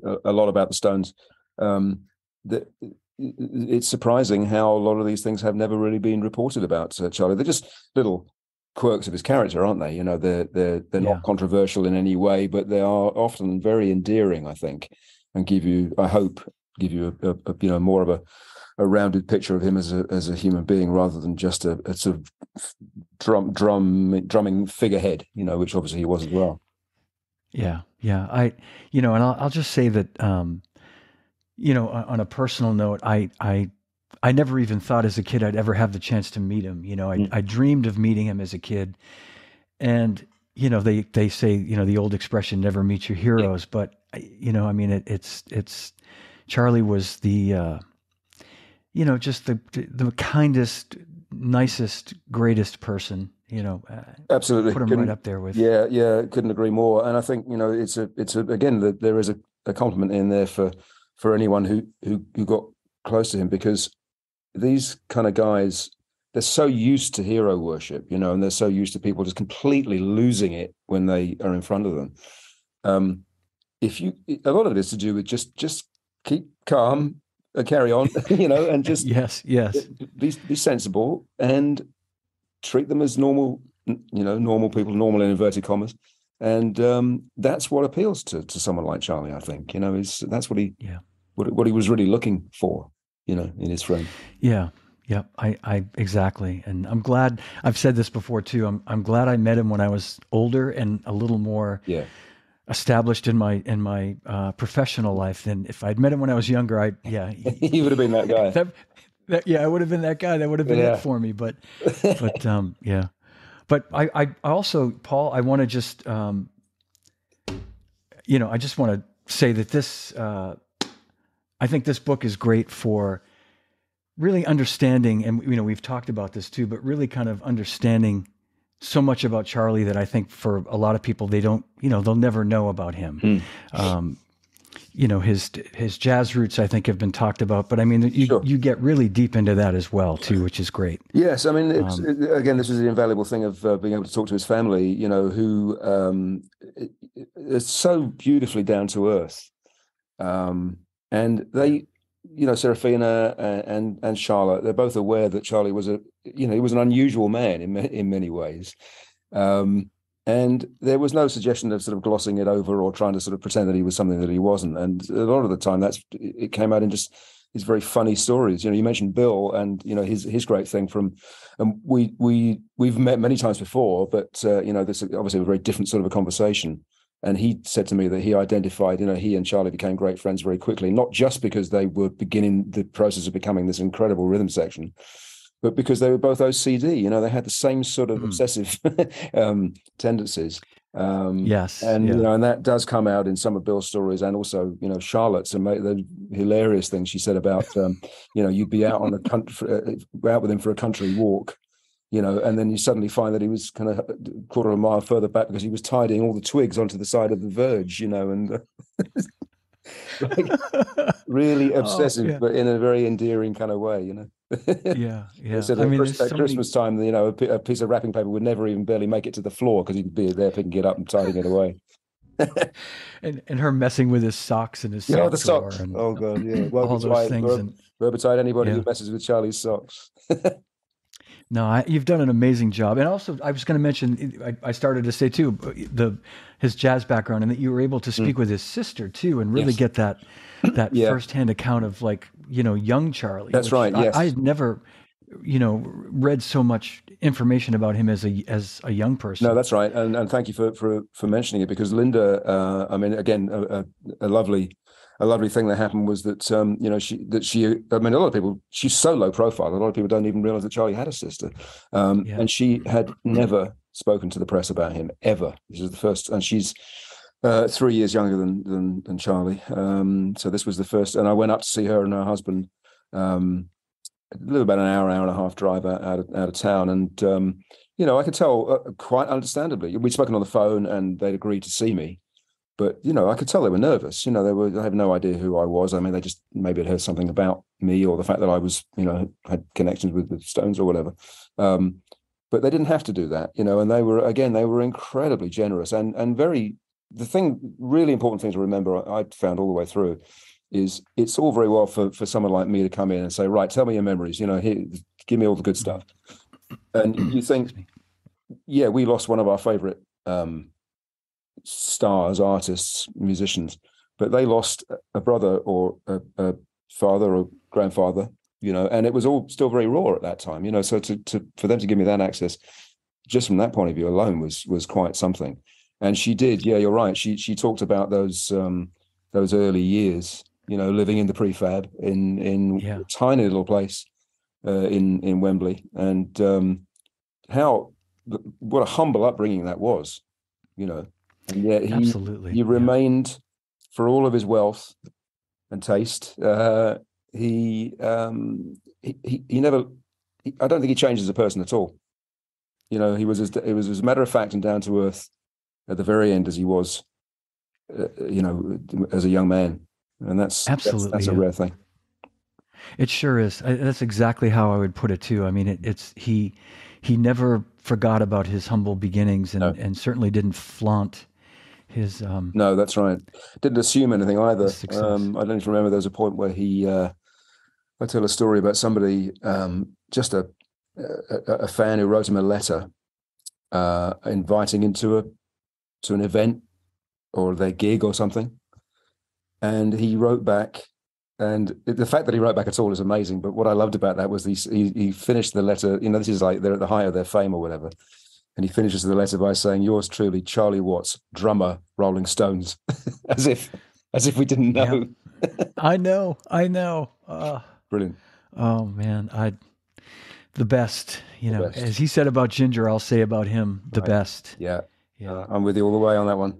Speaker 2: uh, a lot about the Stones, um, that it's surprising how a lot of these things have never really been reported about. Uh, Charlie, they're just little quirks of his character, aren't they? You know, they're they're they're yeah. not controversial in any way, but they are often very endearing, I think, and give you, I hope, give you a, a, you know more of a a rounded picture of him as a as a human being rather than just a, a sort of drum drum drumming figurehead, you know, which obviously he was as well.
Speaker 1: Yeah, yeah. I, you know, and I'll, I'll just say that, um, you know, on a personal note, I, I, I never even thought as a kid I'd ever have the chance to meet him. You know, I, mm. I dreamed of meeting him as a kid, and you know, they they say, you know, the old expression, "Never meet your heroes," but you know, I mean, it, it's it's Charlie was the, uh, you know, just the the kindest, nicest, greatest person. You know, uh,
Speaker 2: absolutely
Speaker 1: put him couldn't, right up there with.
Speaker 2: Yeah, yeah, couldn't agree more. And I think you know, it's a it's a again, there is a, a compliment in there for for anyone who who who got close to him because these kind of guys they're so used to hero worship, you know, and they're so used to people just completely losing it when they are in front of them. Um, if you, a lot of it is to do with just just keep calm, uh, carry on, <laughs> you know, and just
Speaker 1: yes, yes,
Speaker 2: be be sensible and treat them as normal, you know, normal people, normal in inverted commas, and um, that's what appeals to to someone like Charlie. I think you know is that's what he
Speaker 1: yeah
Speaker 2: what what he was really looking for, you know, in his friend.
Speaker 1: Yeah. Yeah, I, I exactly, and I'm glad. I've said this before too. I'm I'm glad I met him when I was older and a little more
Speaker 2: yeah
Speaker 1: established in my in my uh, professional life than if I'd met him when I was younger. I yeah, <laughs>
Speaker 2: he would have been that guy.
Speaker 1: that, that, yeah, I would have been that guy. That would have been yeah. it for me. But <laughs> but um, yeah, but I, I also Paul, I want to just um, you know, I just want to say that this uh, I think this book is great for really understanding, and you know, we've talked about this too, but really kind of understanding so much about Charlie that I think for a lot of people they don't, you know, they'll never know about him. Mm. Um, you know his his jazz roots I think have been talked about, but I mean you sure. you get really deep into that as well too, which is great.
Speaker 2: Yes, I mean um, it, again this is the invaluable thing of uh, being able to talk to his family, you know, who um, is so beautifully down to earth, um, and they you know, Seraphina and and Charlotte, they're both aware that Charlie was a, you know, he was an unusual man in in many ways, um, and there was no suggestion of sort of glossing it over or trying to sort of pretend that he was something that he wasn't. And a lot of the time, that's it came out in just these very funny stories. You know, you mentioned Bill and you know his his great thing from, and we we we've met many times before, but uh, you know, this is obviously a very different sort of a conversation. And he said to me that he identified, you know, he and Charlie became great friends very quickly, not just because they were beginning the process of becoming this incredible rhythm section, but because they were both OCD. You know, they had the same sort of mm. obsessive <laughs> um, tendencies.
Speaker 1: Um, yes,
Speaker 2: and yeah. you know, and that does come out in some of Bill's stories, and also, you know, Charlotte's and the hilarious thing she said about, um, you know, you'd be out on a country, <laughs> uh, out with him for a country walk, you know, and then you suddenly find that he was kind of a quarter of a mile further back because he was tidying all the twigs onto the side of the verge, you know, and <laughs> like, really <laughs> oh, obsessive, oh, yeah. but in a very endearing kind of way, you know. <laughs>
Speaker 1: yeah, yeah.
Speaker 2: So I mean, at so Christmas many... time, you know, a, piece of wrapping paper would never even barely make it to the floor because he'd be there picking it up and tidying it away.
Speaker 1: and and her messing with his socks and his
Speaker 2: yeah, the socks. And,
Speaker 1: oh
Speaker 2: god, yeah. Well, all those things. and, anybody yeah. who messes with Charlie's socks.
Speaker 1: No, I, you've done an amazing job. And also, I was going to mention, I, I, started to say too, the his jazz background, and that you were able to mm. speak mm. with his sister too, and really yes. get that <clears throat> that yeah. firsthand account of like you know young Charlie.
Speaker 2: That's right. Yes,
Speaker 1: I, had never you know read so much information about him as a as a young person.
Speaker 2: No, that's right, and and thank you for for for mentioning it because Linda, uh, I mean, again, a, a, a lovely a lovely thing that happened was that um, you know she that she I mean a lot of people she's so low profile a lot of people don't even realize that Charlie had a sister. Um, yeah. and she had never spoken to the press about him ever. This is the first and she's uh, three years younger than than, than Charlie. Um, so this was the first and I went up to see her and her husband um, a little about an hour hour and a half drive out, out of, out of town. And um, you know I could tell uh, quite understandably we'd spoken on the phone and they'd agreed to see me but you know, I could tell they were nervous. You know, they were they have no idea who I was. I mean, they just maybe had heard something about me or the fact that I was, you know, had connections with the Stones or whatever. Um, but they didn't have to do that, you know. And they were again, they were incredibly generous and and very. The thing, really important thing to remember, I, I found all the way through, is it's all very well for for someone like me to come in and say, right, tell me your memories. You know, here, give me all the good stuff. And you think, yeah, we lost one of our favorite um, stars, artists, musicians, but they lost a brother or a, a father or grandfather you know, and it was all still very raw at that time, you know. So to to for them to give me that access, just from that point of view alone, was was quite something. And she did, yeah, you're right. She she talked about those um, those early years, you know, living in the prefab in in
Speaker 1: Yeah.
Speaker 2: a tiny little place uh, in in Wembley, and um, how what a humble upbringing that was, you know. And yet he
Speaker 1: Absolutely.
Speaker 2: he
Speaker 1: Yeah.
Speaker 2: remained for all of his wealth and taste. Uh, he, um, he he he never. He, I don't think he changed as a person at all. You know, he was as it was as matter of fact and down to earth at the very end as he was. Uh, you know, as a young man, and that's that's-
Speaker 1: Absolutely,
Speaker 2: that's, a rare thing.
Speaker 1: It sure is. I, that's exactly how I would put it too. I mean, it, it's he he never forgot about his humble beginnings and,
Speaker 2: No.
Speaker 1: and certainly didn't flaunt his um
Speaker 2: No, that's right. Didn't assume anything either. Um, I don't even remember. There was a point where he. Uh, I tell a story about somebody, um, just a, a a fan who wrote him a letter, uh, inviting him to a to an event or their gig or something, and he wrote back. And the fact that he wrote back at all is amazing. But what I loved about that was he he, he finished the letter. You know, this is like they're at the height of their fame or whatever. And he finishes the letter by saying, "Yours truly, Charlie Watts, drummer, Rolling Stones," <laughs> as if, as if we didn't
Speaker 1: Yeah.
Speaker 2: know. <laughs>
Speaker 1: I know, I know. Uh,
Speaker 2: Brilliant.
Speaker 1: oh man, I the best, you
Speaker 2: The
Speaker 1: know.
Speaker 2: best.
Speaker 1: As he said about Ginger, I'll say about him the
Speaker 2: Right.
Speaker 1: best.
Speaker 2: Yeah,
Speaker 1: Yeah.
Speaker 2: uh, I'm with you all the way on that one.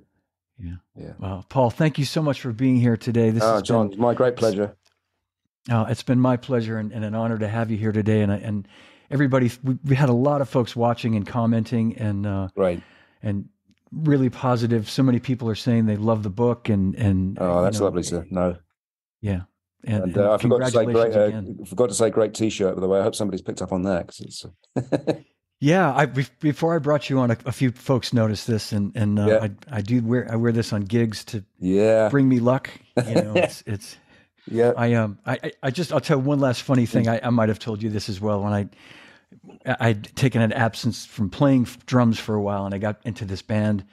Speaker 1: Yeah.
Speaker 2: yeah.
Speaker 1: Well, Paul, thank you so much for being here today. This
Speaker 2: Ah,
Speaker 1: has
Speaker 2: John,
Speaker 1: been,
Speaker 2: my great pleasure.
Speaker 1: uh, it's been my pleasure and, and an honor to have you here today. And and everybody, we, we had a lot of folks watching and commenting, and uh,
Speaker 2: Great.
Speaker 1: and really positive. So many people are saying they love the book, and and
Speaker 2: Oh,
Speaker 1: you
Speaker 2: that's
Speaker 1: know,
Speaker 2: lovely, sir. No,
Speaker 1: Yeah, and,
Speaker 2: and
Speaker 1: and
Speaker 2: uh, I forgot to say great. Uh, forgot to say great T-shirt. By the way, I hope somebody's picked up on that. 'cause it's, uh, <laughs>
Speaker 1: Yeah, I before I brought you on, a, a few folks noticed this, and and uh,
Speaker 2: Yeah.
Speaker 1: I I do wear I wear this on gigs to
Speaker 2: yeah,
Speaker 1: bring me luck. You know, <laughs> it's it's
Speaker 2: yeah.
Speaker 1: I um I- I just I'll tell one last funny thing. I, I might have told you this as well when I I'd taken an absence from playing drums for a while, and I got into this band,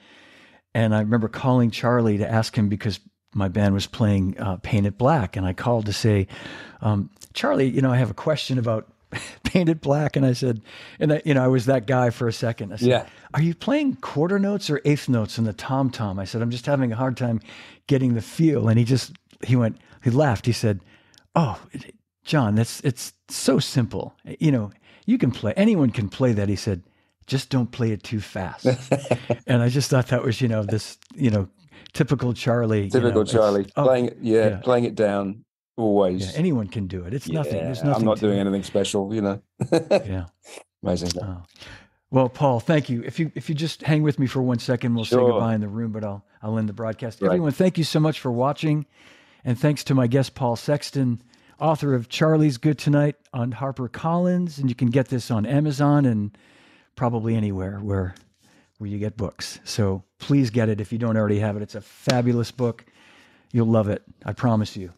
Speaker 1: and I remember calling Charlie to ask him because my band was playing uh, Painted Black, and I called to say, um, Charlie, you know, I have a question about <laughs> Painted Black, and I said, and I, you know, I was that guy for a second. I said,
Speaker 2: Yeah.
Speaker 1: Are you playing quarter notes or eighth notes in the tom tom? I said, I'm just having a hard time getting the feel, and he just he went, he laughed. He said, Oh, John, that's it's so simple. You know, you can play. Anyone can play that. He said, just don't play it too fast. <laughs> and I just thought that was, you know, this, you know, typical Charlie. you
Speaker 2: Typical
Speaker 1: know,
Speaker 2: Charlie.
Speaker 1: oh,
Speaker 2: playing it, yeah,
Speaker 1: yeah.
Speaker 2: playing it down always.
Speaker 1: yeah, anyone can do it. It's nothing. There's nothing.
Speaker 2: I'm not doing
Speaker 1: it.
Speaker 2: anything special, you know.
Speaker 1: Yeah. <laughs>
Speaker 2: Amazing.
Speaker 1: Oh. Well, Paul, thank you. If you if you just hang with me for one second, we'll say goodbye in the room, but I'll I'll end the broadcast.
Speaker 2: Right.
Speaker 1: Everyone, thank you so much for watching, and thanks to my guest Paul Sexton, author of Charlie's Good Tonight on HarperCollins, and you can get this on Amazon and probably anywhere where where you get books. So please get it if you don't already have it. It's a fabulous book. You'll love it. I promise you.